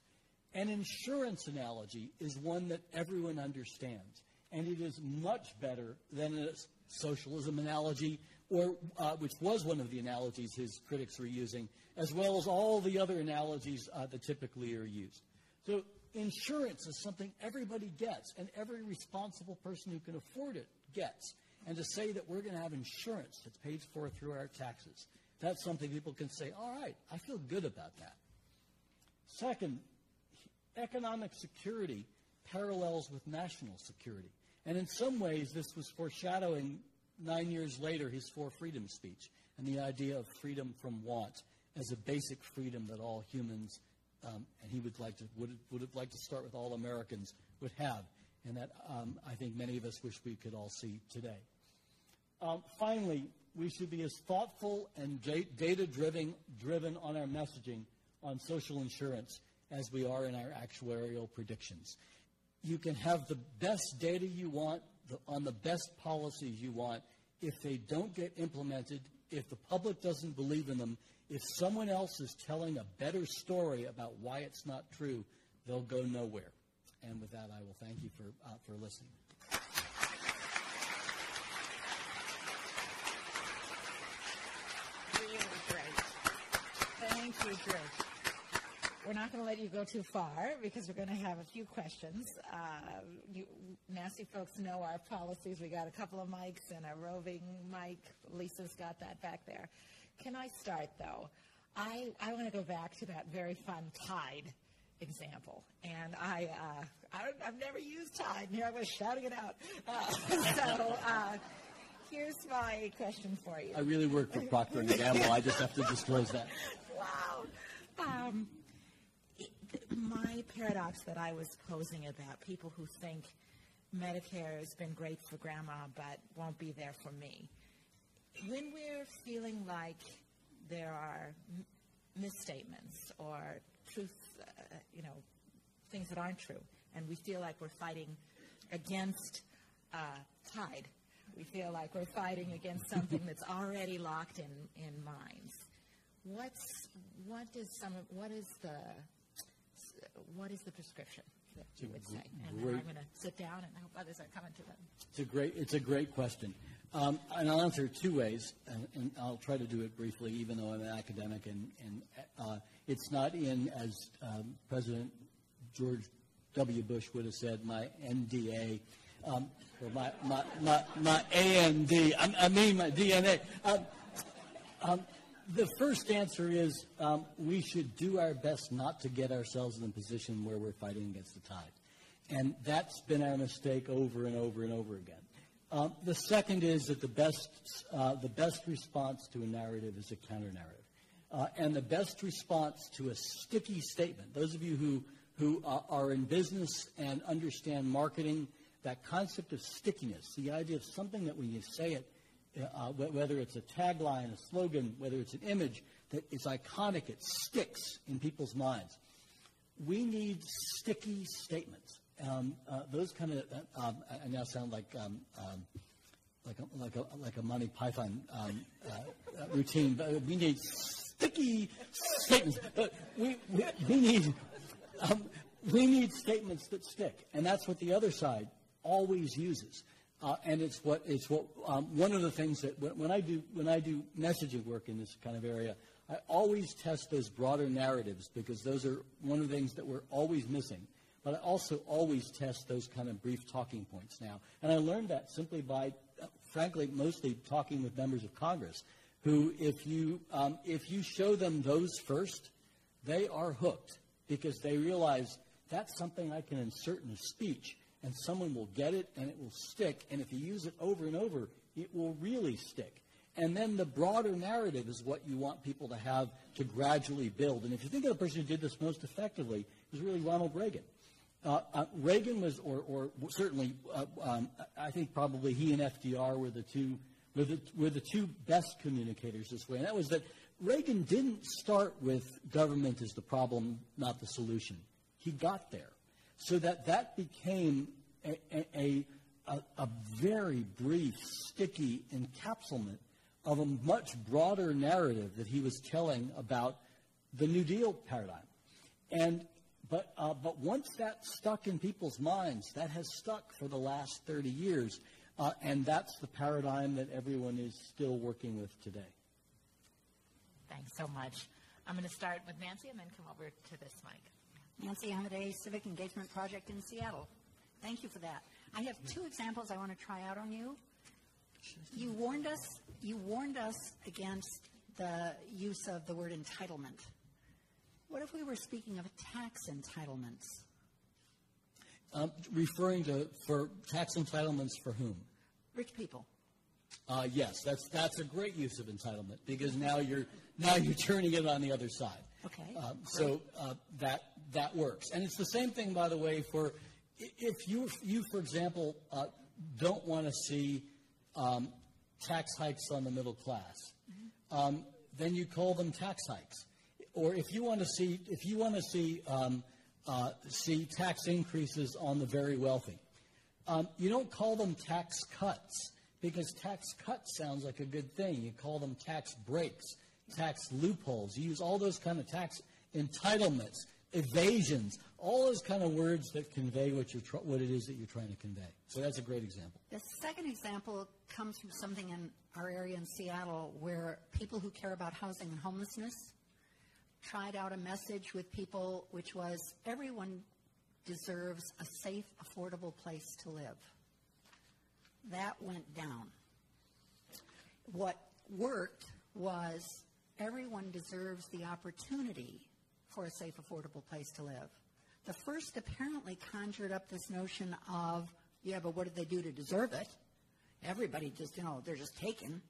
An insurance analogy is one that everyone understands, and it is much better than a socialism analogy, or uh, which was one of the analogies his critics were using, as well as all the other analogies uh, that typically are used. So insurance is something everybody gets, and every responsible person who can afford it gets. And to say that we're going to have insurance that's paid for through our taxes, that's something people can say, all right, I feel good about that. Second, economic security parallels with national security. And in some ways, this was foreshadowing nine years later his Four Freedoms speech and the idea of freedom from want as a basic freedom that all humans, um, and he would like to would, would have liked to start with all Americans would have, and that um, I think many of us wish we could all see today. Um, finally, we should be as thoughtful and data driven, driven on our messaging on social insurance as we are in our actuarial predictions. You can have the best data you want the, on the best policies you want. If they don't get implemented, if the public doesn't believe in them, if someone else is telling a better story about why it's not true, they'll go nowhere. And with that, I will thank you for, uh, for listening. Great. Thank you, Drew. We're not going to let you go too far because we're going to have a few questions. Uh, you, NASI folks know our policies. We got a couple of mics and a roving mic. Lisa's got that back there. Can I start though? I, I want to go back to that very fun Tide example. And I, uh, I have never used Tide, and here I was shouting it out. Uh, [LAUGHS] so uh, here's my question for you. I really work for Procter & Gamble. I just have to disclose that. [LAUGHS] Wow. Um, my paradox that I was posing about people who think Medicare has been great for grandma but won't be there for me. When we're feeling like there are misstatements or truth, uh, you know, things that aren't true, and we feel like we're fighting against uh, tide, we feel like we're fighting against something [LAUGHS] that's already locked in, in minds. What's what is some of, what is the what is the prescription that you would say? And then I'm going to sit down and I hope others are coming to them. It's a great, it's a great question. Um, and I'll answer it two ways, and, and, I'll try to do it briefly, even though I'm an academic, and, and uh, it's not in, as um, President George W. Bush would have said, my NDA, um, or my, my, my, my AND, I, I mean my DNA. Um, um the first answer is um, we should do our best not to get ourselves in a position where we're fighting against the tide. And that's been our mistake over and over and over again. Um, the second is that the best, uh, the best response to a narrative is a counter narrative. Uh, and the best response to a sticky statement, those of you who, who are, are in business and understand marketing, that concept of stickiness, the idea of something that when you say it, uh, whether it's a tagline, a slogan, whether it's an image that is iconic, it sticks in people's minds. We need sticky statements. Um, uh, those kind of, uh, um, I now sound like um, um, like a, like a like a Monty Python um, uh, routine, but we need sticky statements. We, we, we need um, we need statements that stick, and that's what the other side always uses. Uh, and it's what it's what um, one of the things that when, when I do when I do messaging work in this kind of area, I always test those broader narratives because those are one of the things that we're always missing. But I also always test those kind of brief talking points now, and I learned that simply by, uh, frankly, mostly talking with members of Congress, who if you um, if you show them those first, they are hooked because they realize that's something I can insert in a speech and someone will get it and it will stick. And if you use it over and over, it will really stick. And then the broader narrative is what you want people to have to gradually build. And if you think of the person who did this most effectively, it was really Ronald Reagan. Uh, uh, Reagan was, or, or certainly, uh, um, I think probably he and FDR were the two were the, were the two best communicators this way. And that was that Reagan didn't start with government as the problem, not the solution. He got there so that that became a, a, a, a very brief, sticky encapsulation of a much broader narrative that he was telling about the New Deal paradigm. And but uh, but once that stuck in people's minds, that has stuck for the last 30 years, uh, and that's the paradigm that everyone is still working with today. Thanks so much. I'm going to start with Nancy and then come over to this mic. Nancy Amadei, Civic Engagement Project in Seattle. Thank you for that. I have two examples I want to try out on you. You warned us. You warned us against the use of the word entitlement. What if we were speaking of tax entitlements? Um, referring to for tax entitlements for whom? Rich people. Uh, yes, that's that's a great use of entitlement because now you're now you're [LAUGHS] turning it on the other side. Okay. Um, so uh, that that works, and it's the same thing, by the way, for if you you for example uh, don't want to see um, tax hikes on the middle class, mm-hmm. um, then you call them tax hikes, or if you want to see if you want to see um, uh, see tax increases on the very wealthy, um, you don't call them tax cuts because tax cuts sounds like a good thing. You call them tax breaks tax loopholes. You use all those kind of tax entitlements, evasions, all those kind of words that convey what, you're tr- what it is that you're trying to convey. So that's a great example. The second example comes from something in our area in Seattle where people who care about housing and homelessness tried out a message with people which was everyone deserves a safe, affordable place to live. That went down. What worked was everyone deserves the opportunity for a safe, affordable place to live. The first apparently conjured up this notion of, yeah, but what did they do to deserve it? Everybody just, you know, they're just taken.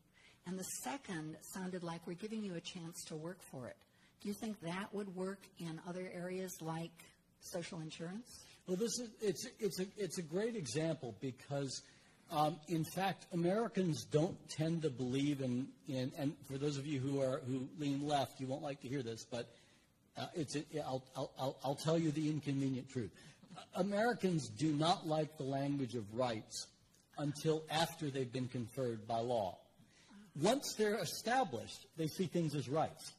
And the second sounded like we're giving you a chance to work for it. Do you think that would work in other areas like social insurance? Well, this is it's it's a it's a great example because um, in fact, Americans don't tend to believe in, in, and for those of you who are who lean left, you won't like to hear this, but uh, it's, I'll, I'll, I'll tell you the inconvenient truth. Americans do not like the language of rights until after they've been conferred by law. Once they're established, they see things as rights.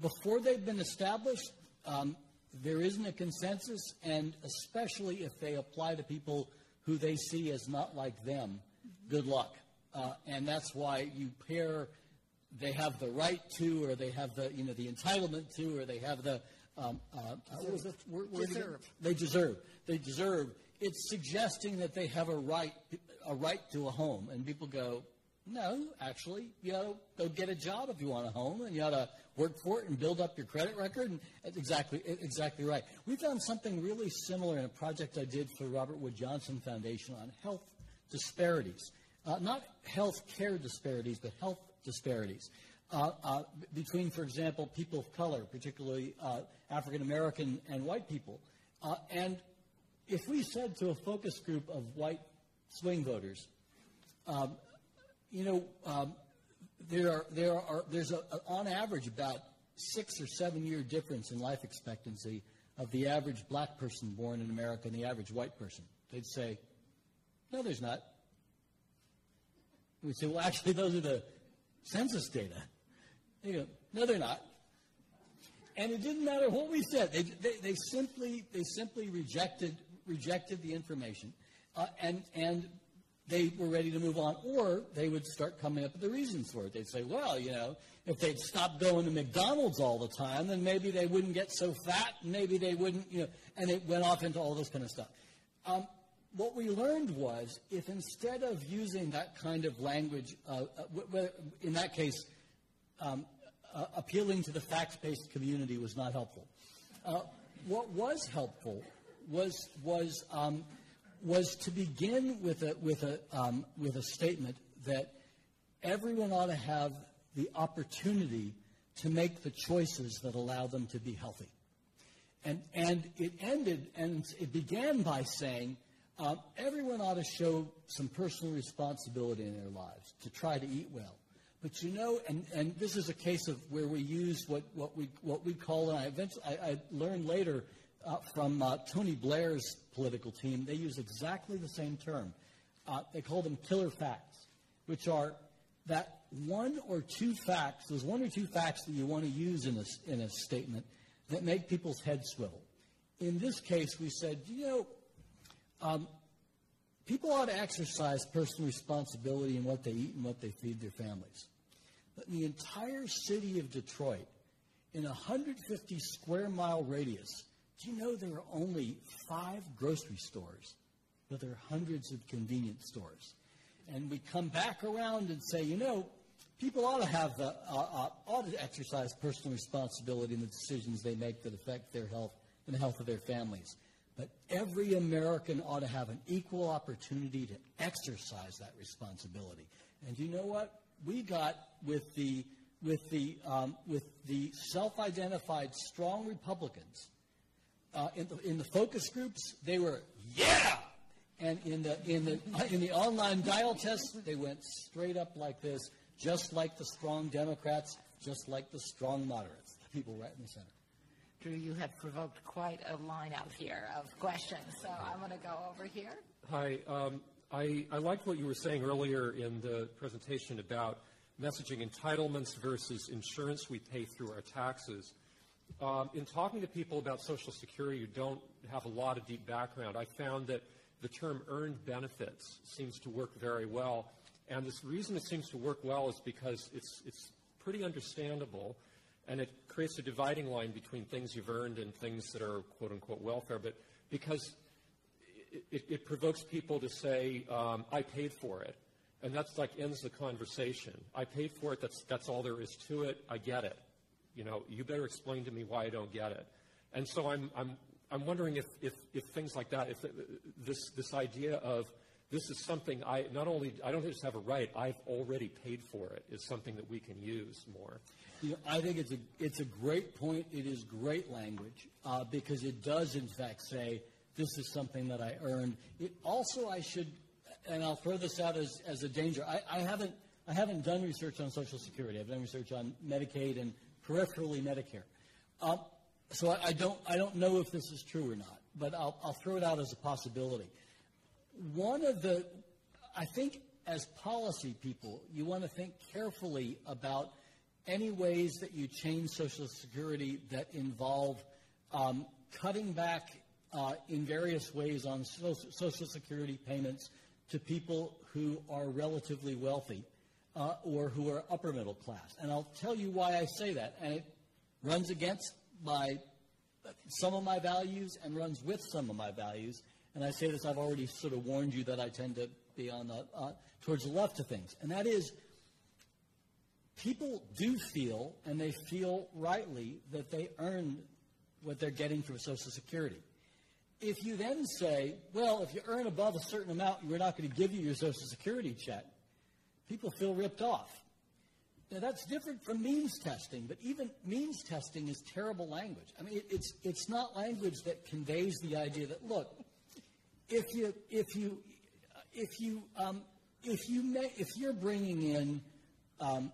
Before they've been established, um, there isn't a consensus, and especially if they apply to people who they see as not like them, good luck. Uh, and that's why you pair, they have the right to, or they have the, you know, the entitlement to, or they have the, um, uh, what was it? Deserve. They deserve. They deserve. It's suggesting that they have a right, a right to a home. And people go, no, actually, you ought to go get a job if you want a home, and you ought to work for it and build up your credit record. And exactly, exactly right. We've done something really similar in a project I did for the Robert Wood Johnson Foundation on health disparities, uh, not health care disparities, but health disparities. Uh, uh, between, for example, people of color, particularly uh, African American and white people. Uh, and if we said to a focus group of white swing voters, um, you know, um, there are, there are, there's a, on average about six or seven year difference in life expectancy of the average black person born in America and the average white person. They'd say, no, there's not. We'd say, well, actually, those are the census data. They go, no, they're not. and it didn't matter what we said. They, they, they simply they simply rejected rejected the information, uh, and and they were ready to move on, or they would start coming up with the reasons for it. They'd say, well, you know, if they'd stop going to McDonald's all the time, then maybe they wouldn't get so fat, maybe they wouldn't, you know, and it went off into all this kind of stuff. Um, what we learned was if instead of using that kind of language, uh, uh, in that case, um, uh, appealing to the facts-based community was not helpful. Uh, what was helpful was was um, was to begin with a with a um, with a statement that everyone ought to have the opportunity to make the choices that allow them to be healthy. And and it ended and it began by saying um, everyone ought to show some personal responsibility in their lives to try to eat well. But you know, and, and this is a case of where we use what, what, we, what we call, and I, eventually, I, I learned later uh, from uh, Tony Blair's political team, they use exactly the same term. Uh, they call them killer facts, which are that one or two facts, those one or two facts that you want to use in a, in a statement that make people's heads swivel. In this case, we said, you know, um, people ought to exercise personal responsibility in what they eat and what they feed their families. But in the entire city of Detroit, in a 150 square mile radius, do you know there are only five grocery stores, but there are hundreds of convenience stores? And we come back around and say, you know, people ought to have the, uh, uh, ought to exercise personal responsibility in the decisions they make that affect their health and the health of their families. But every American ought to have an equal opportunity to exercise that responsibility. And do you know what? We got with the with the um, with the self-identified strong Republicans uh, in, the, in the focus groups, they were yeah, and in the in the in the online dial test, they went straight up like this, just like the strong Democrats, just like the strong moderates, the people right in the center. Drew, you have provoked quite a lineup here of questions, so I'm going to go over here. Hi. Um, I, I liked what you were saying earlier in the presentation about messaging entitlements versus insurance we pay through our taxes. Um, in talking to people about Social Security who don't have a lot of deep background, I found that the term earned benefits seems to work very well. And the reason it seems to work well is because it's, it's pretty understandable and it creates a dividing line between things you've earned and things that are quote unquote welfare. But because it, it, it provokes people to say, um, I paid for it. And that's like ends the conversation. I paid for it. That's, that's all there is to it. I get it. You know, you better explain to me why I don't get it. And so I'm, I'm, I'm wondering if, if, if things like that, if this, this idea of this is something I not only I don't just have a right, I've already paid for it, is something that we can use more. You know, I think it's a it's a great point. It is great language uh, because it does in fact say this is something that I earned. It also I should, and I'll throw this out as, as a danger. I, I haven't I haven't done research on Social Security. I've done research on Medicaid and peripherally Medicare. Um, so I, I, don't I don't know if this is true or not, but I'll, I'll throw it out as a possibility. One of the I think as policy people, you want to think carefully about any ways that you change Social Security that involve um, cutting back uh, in various ways on Social Security payments to people who are relatively wealthy uh, or who are upper middle class. And I'll tell you why I say that. And it runs against my some of my values and runs with some of my values. And I say this, I've already sort of warned you that I tend to be on the, uh, towards the left of things. And that is people do feel, and they feel rightly, that they earn what they're getting from Social Security. If you then say, well, if you earn above a certain amount, we're not going to give you your Social Security check, people feel ripped off. Now, that's different from means testing, but even means testing is terrible language. I mean, it, it's, it's not language that conveys the idea that, look, if, you, if, you, if, you, um, if, you may, if you're bringing in um,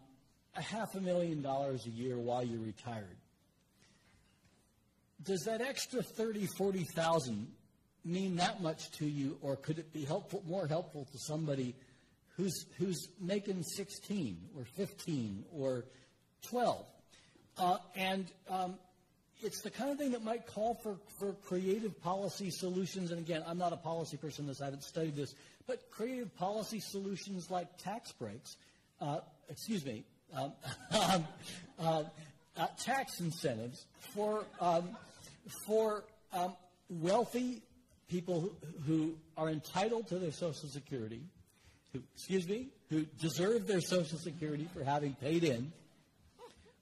a half a million dollars a year while you're retired. Does that extra 30, 40,000 mean that much to you, or could it be helpful, more helpful to somebody who's, who's making 16 or 15 or 12? Uh, and um, it's the kind of thing that might call for, for creative policy solutions. And again, I'm not a policy person, this I haven't studied this, but creative policy solutions like tax breaks, uh, excuse me, um, [LAUGHS] um, uh, uh, tax incentives for um, for um, wealthy people who, who are entitled to their Social Security, who, excuse me, who deserve their Social Security for having paid in,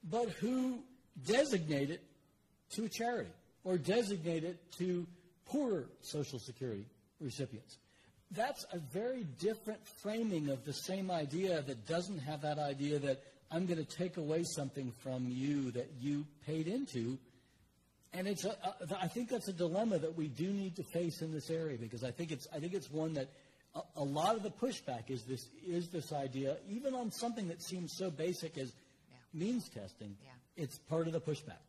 but who designate it to a charity or designate it to poorer Social Security recipients. That's a very different framing of the same idea that doesn't have that idea that I'm going to take away something from you that you paid into. And it's a, a, I think that's a dilemma that we do need to face in this area because I think it's, I think it's one that a, a lot of the pushback is this, is this idea, even on something that seems so basic as Yeah. means testing, Yeah. it's part of the pushback.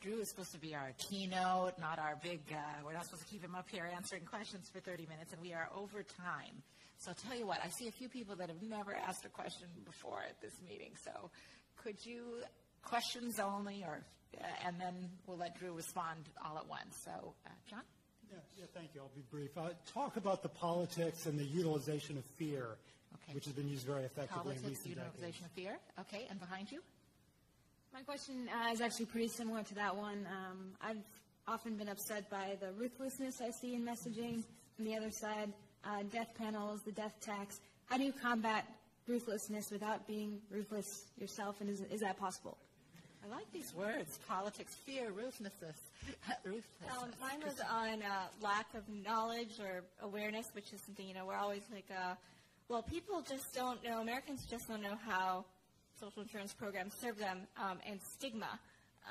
Drew is supposed to be our keynote, not our big, uh, we're not supposed to keep him up here answering questions for 30 minutes, and we are over time. So I'll tell you what, I see a few people that have never asked a question before at this meeting. So could you, questions only, or, uh, and then we'll let Drew respond all at once. So, uh, John? Yeah, yeah, thank you. I'll be brief. Uh, talk about the politics and the utilization of fear, Okay. which has been used very effectively in Politics, recent decades. utilization of fear. Okay, and behind you? My question uh, is actually pretty similar to that one. Um, I've often been upset by the ruthlessness I see in messaging. On the other side, uh, death panels, the death tax. How do you combat ruthlessness without being ruthless yourself, and is, is that possible? I like these words, politics, fear, ruthlessness. [LAUGHS] ruthlessness. Um, mine was on uh, lack of knowledge or awareness, which is something, you know, we're always like, uh, well, people just don't know, Americans just don't know how social insurance programs serve them, um, and stigma.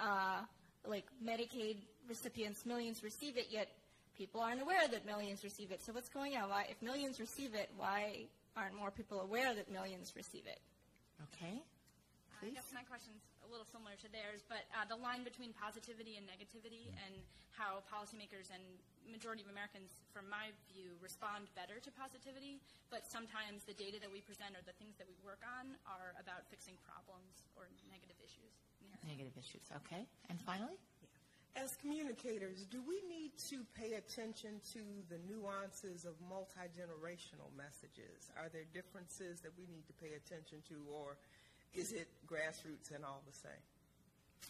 Uh, like Medicaid recipients, millions receive it, yet people aren't aware that millions receive it. So what's going on? Why, if millions receive it, why aren't more people aware that millions receive it? Okay. I guess my question's a little similar to theirs, but uh, the line between positivity and negativity and how policymakers and majority of Americans, from my view, respond better to positivity, but sometimes the data that we present or the things that we work on are about fixing problems or negative issues. Negative issues. Okay. And finally? As communicators, do we need to pay attention to the nuances of multi generational messages? Are there differences that we need to pay attention to, or is it grassroots and all the same?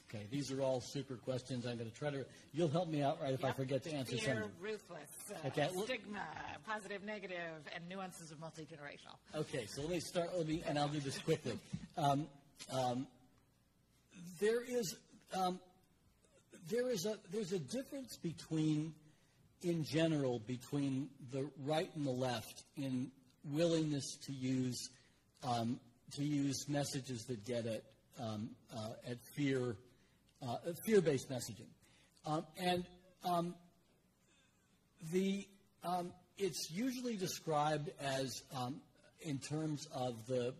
Okay, these are all super questions. I'm going to try to. You'll help me out, right? If I Yep. forget to answer Fear, some. ruthless, uh, Okay, well- stigma, positive, negative, and nuances of multi-generational. Okay, so let me start. Let me, and I'll do this quickly. Um, um, there is um, there is a there's a difference between, in general, between the right and the left in willingness to use um, to use messages that get at um, uh, at fear uh, fear based messaging, um, and um, the um, it's usually described as um, in terms of the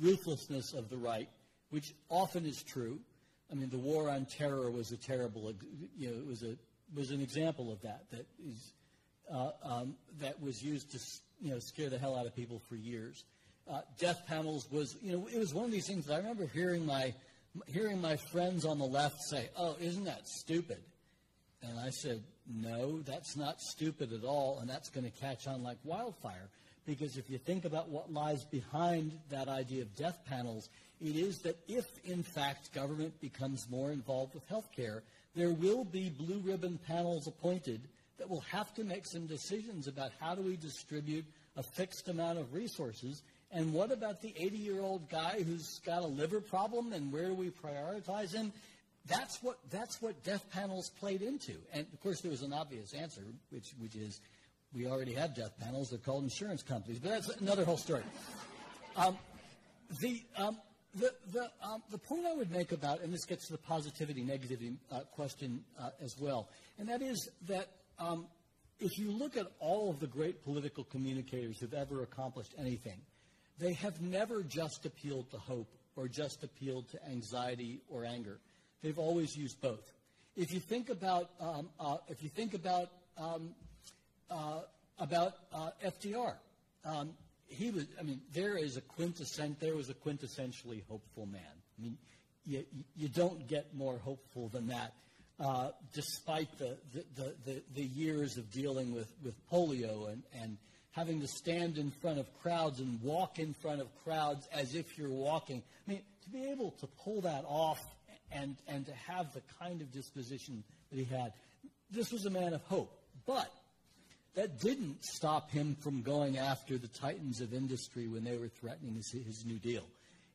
ruthlessness of the right, which often is true. I mean, the war on terror was a terrible, you know, it was a was an example of that. That is uh, um, that was used to you know scare the hell out of people for years. Uh, death panels was you know it was one of these things that I remember hearing my hearing my friends on the left say, "Oh, isn't that stupid?" And I said, no, that's not stupid at all, and that's going to catch on like wildfire. Because if you think about what lies behind that idea of death panels, it is that if, in fact, government becomes more involved with health care, there will be blue ribbon panels appointed that will have to make some decisions about how do we distribute a fixed amount of resources and what about the 80 year old guy who's got a liver problem and where do we prioritize him? That's what, that's what death panels played into. And of course, there was an obvious answer, which, which is we already have death panels. They're called insurance companies. But that's another whole story. Um, the, um, the, the, um, the point I would make about, and this gets to the positivity negativity uh, question uh, as well, and that is that um, if you look at all of the great political communicators who've ever accomplished anything, they have never just appealed to hope or just appealed to anxiety or anger. They've always used both. If you think about, um, uh, if you think about um, uh, about uh, FDR. Um, he was. I mean, there is a quintessent. There was a quintessentially hopeful man. I mean, you, you don't get more hopeful than that uh, despite the, the, the, the, the years of dealing with, with polio and, and having to stand in front of crowds and walk in front of crowds as if you're walking. I mean, to be able to pull that off and, and to have the kind of disposition that he had, this was a man of hope. But that didn't stop him from going after the titans of industry when they were threatening his, his New Deal.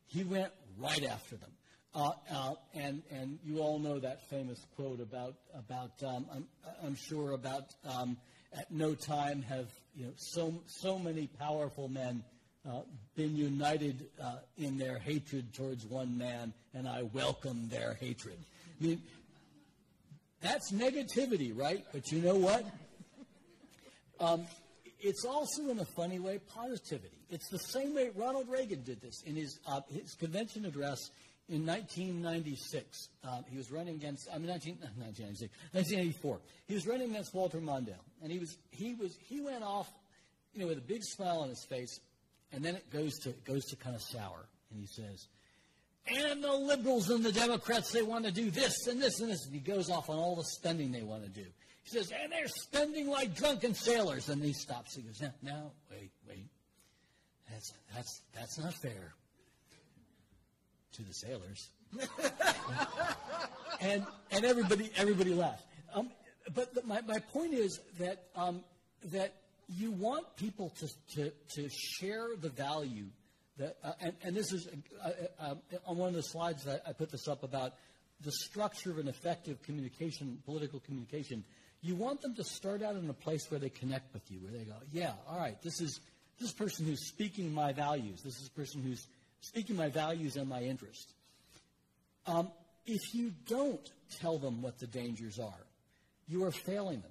He went right after them. Uh, uh, and, and you all know that famous quote about, about um, I'm, I'm sure about um, at no time have you know, so, so many powerful men uh, been united uh, in their hatred towards one man, and I welcome their hatred. I mean, that's negativity, right? But you know what? Um, it's also, in a funny way, positivity. It's the same way Ronald Reagan did this in his, uh, his convention address in 1996. Um, he was running against, I mean, 19, [LAUGHS] 1996, 1984. He was running against Walter Mondale. And he was, he was, he went off, you know, with a big smile on his face. And then it goes to, it goes to kind of sour. And he says, and the liberals and the Democrats, they want to do this and this and this. And he goes off on all the spending they want to do. He says, and they're spending like drunken sailors. And he stops. He goes, now, now wait, wait. That's, that's, that's not fair to the sailors. [LAUGHS] and, and everybody, everybody laughed. Um, but the, my, my point is that, um, that you want people to, to, to share the value that, uh, and, and, this is uh, uh, um, on one of the slides that I put this up about the structure of an effective communication, political communication. You want them to start out in a place where they connect with you, where they go, yeah, all right, this is this person who's speaking my values. This is a person who's speaking my values and my interests. Um, if you don't tell them what the dangers are, you are failing them.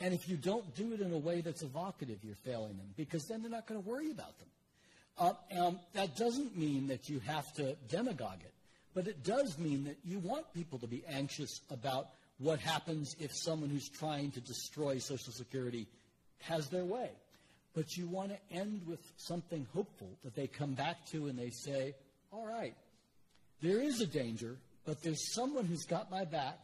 And if you don't do it in a way that's evocative, you're failing them because then they're not going to worry about them. Uh, um, that doesn't mean that you have to demagogue it, but it does mean that you want people to be anxious about what happens if someone who's trying to destroy Social Security has their way. But you want to end with something hopeful that they come back to and they say, all right, there is a danger, but there's someone who's got my back,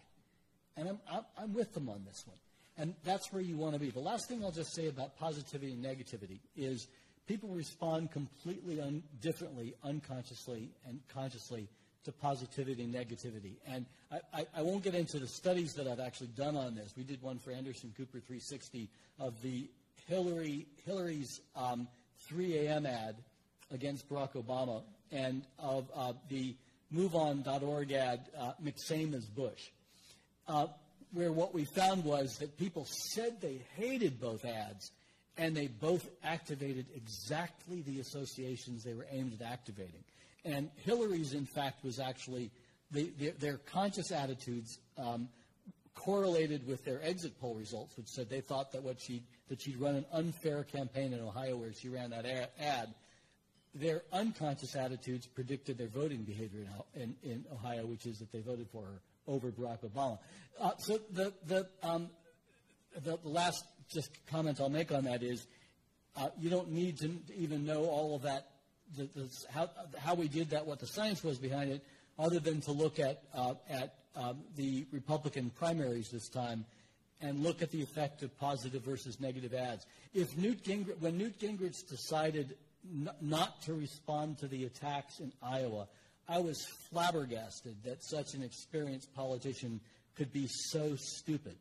and I'm, I'm, I'm with them on this one. And that's where you want to be. The last thing I'll just say about positivity and negativity is people respond completely un- differently, unconsciously and consciously, to positivity and negativity. And I, I, I, won't get into the studies that I've actually done on this. We did one for Anderson Cooper 360 of the Hillary Hillary's um, 3 a.m. ad against Barack Obama and of uh, the MoveOn.org ad, uh, McSame Bush, uh, where what we found was that people said they hated both ads, and they both activated exactly the associations they were aimed at activating. And Hillary's, in fact, was actually the, the, their conscious attitudes um, correlated with their exit poll results, which said they thought that what she that she'd run an unfair campaign in Ohio where she ran that ad. Their unconscious attitudes predicted their voting behavior in, in, in Ohio, which is that they voted for her over Barack Obama. Uh, so the the, um, the last just comment I'll make on that is uh, you don't need to even know all of that, the, the, how, how we did that, what the science was behind it, other than to look at, uh, at um, the Republican primaries this time and look at the effect of positive versus negative ads. If Newt Gingrich, when Newt Gingrich decided n- not to respond to the attacks in Iowa, I was flabbergasted that such an experienced politician could be so stupid.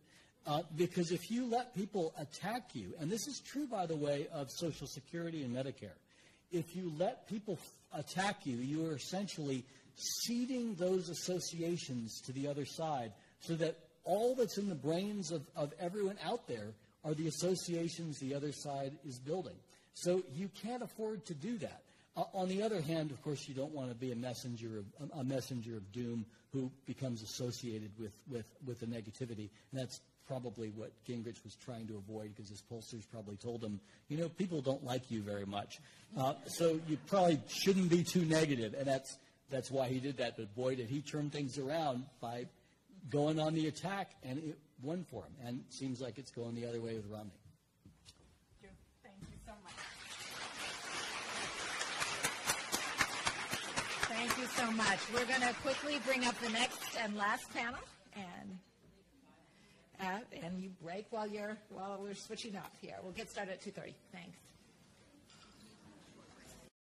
Uh, because if you let people attack you, and this is true, by the way, of Social Security and Medicare, if you let people f- attack you, you are essentially ceding those associations to the other side so that all that's in the brains of, of everyone out there are the associations the other side is building. So you can't afford to do that. Uh, on the other hand, of course, you don't want to be a messenger of, a messenger of doom who becomes associated with, with, with the negativity. And that's probably what Gingrich was trying to avoid because his pollsters probably told him, you know, people don't like you very much. Uh, so you probably shouldn't be too negative. And that's, that's why he did that. But boy, did he turn things around by going on the attack, and it won for him. And it seems like it's going the other way with Romney. Thank you so much. Thank you so much. We're going to quickly bring up the next and last panel, and Uh, and you break while you're while we're switching up here. We'll get started at 2:30. Thanks.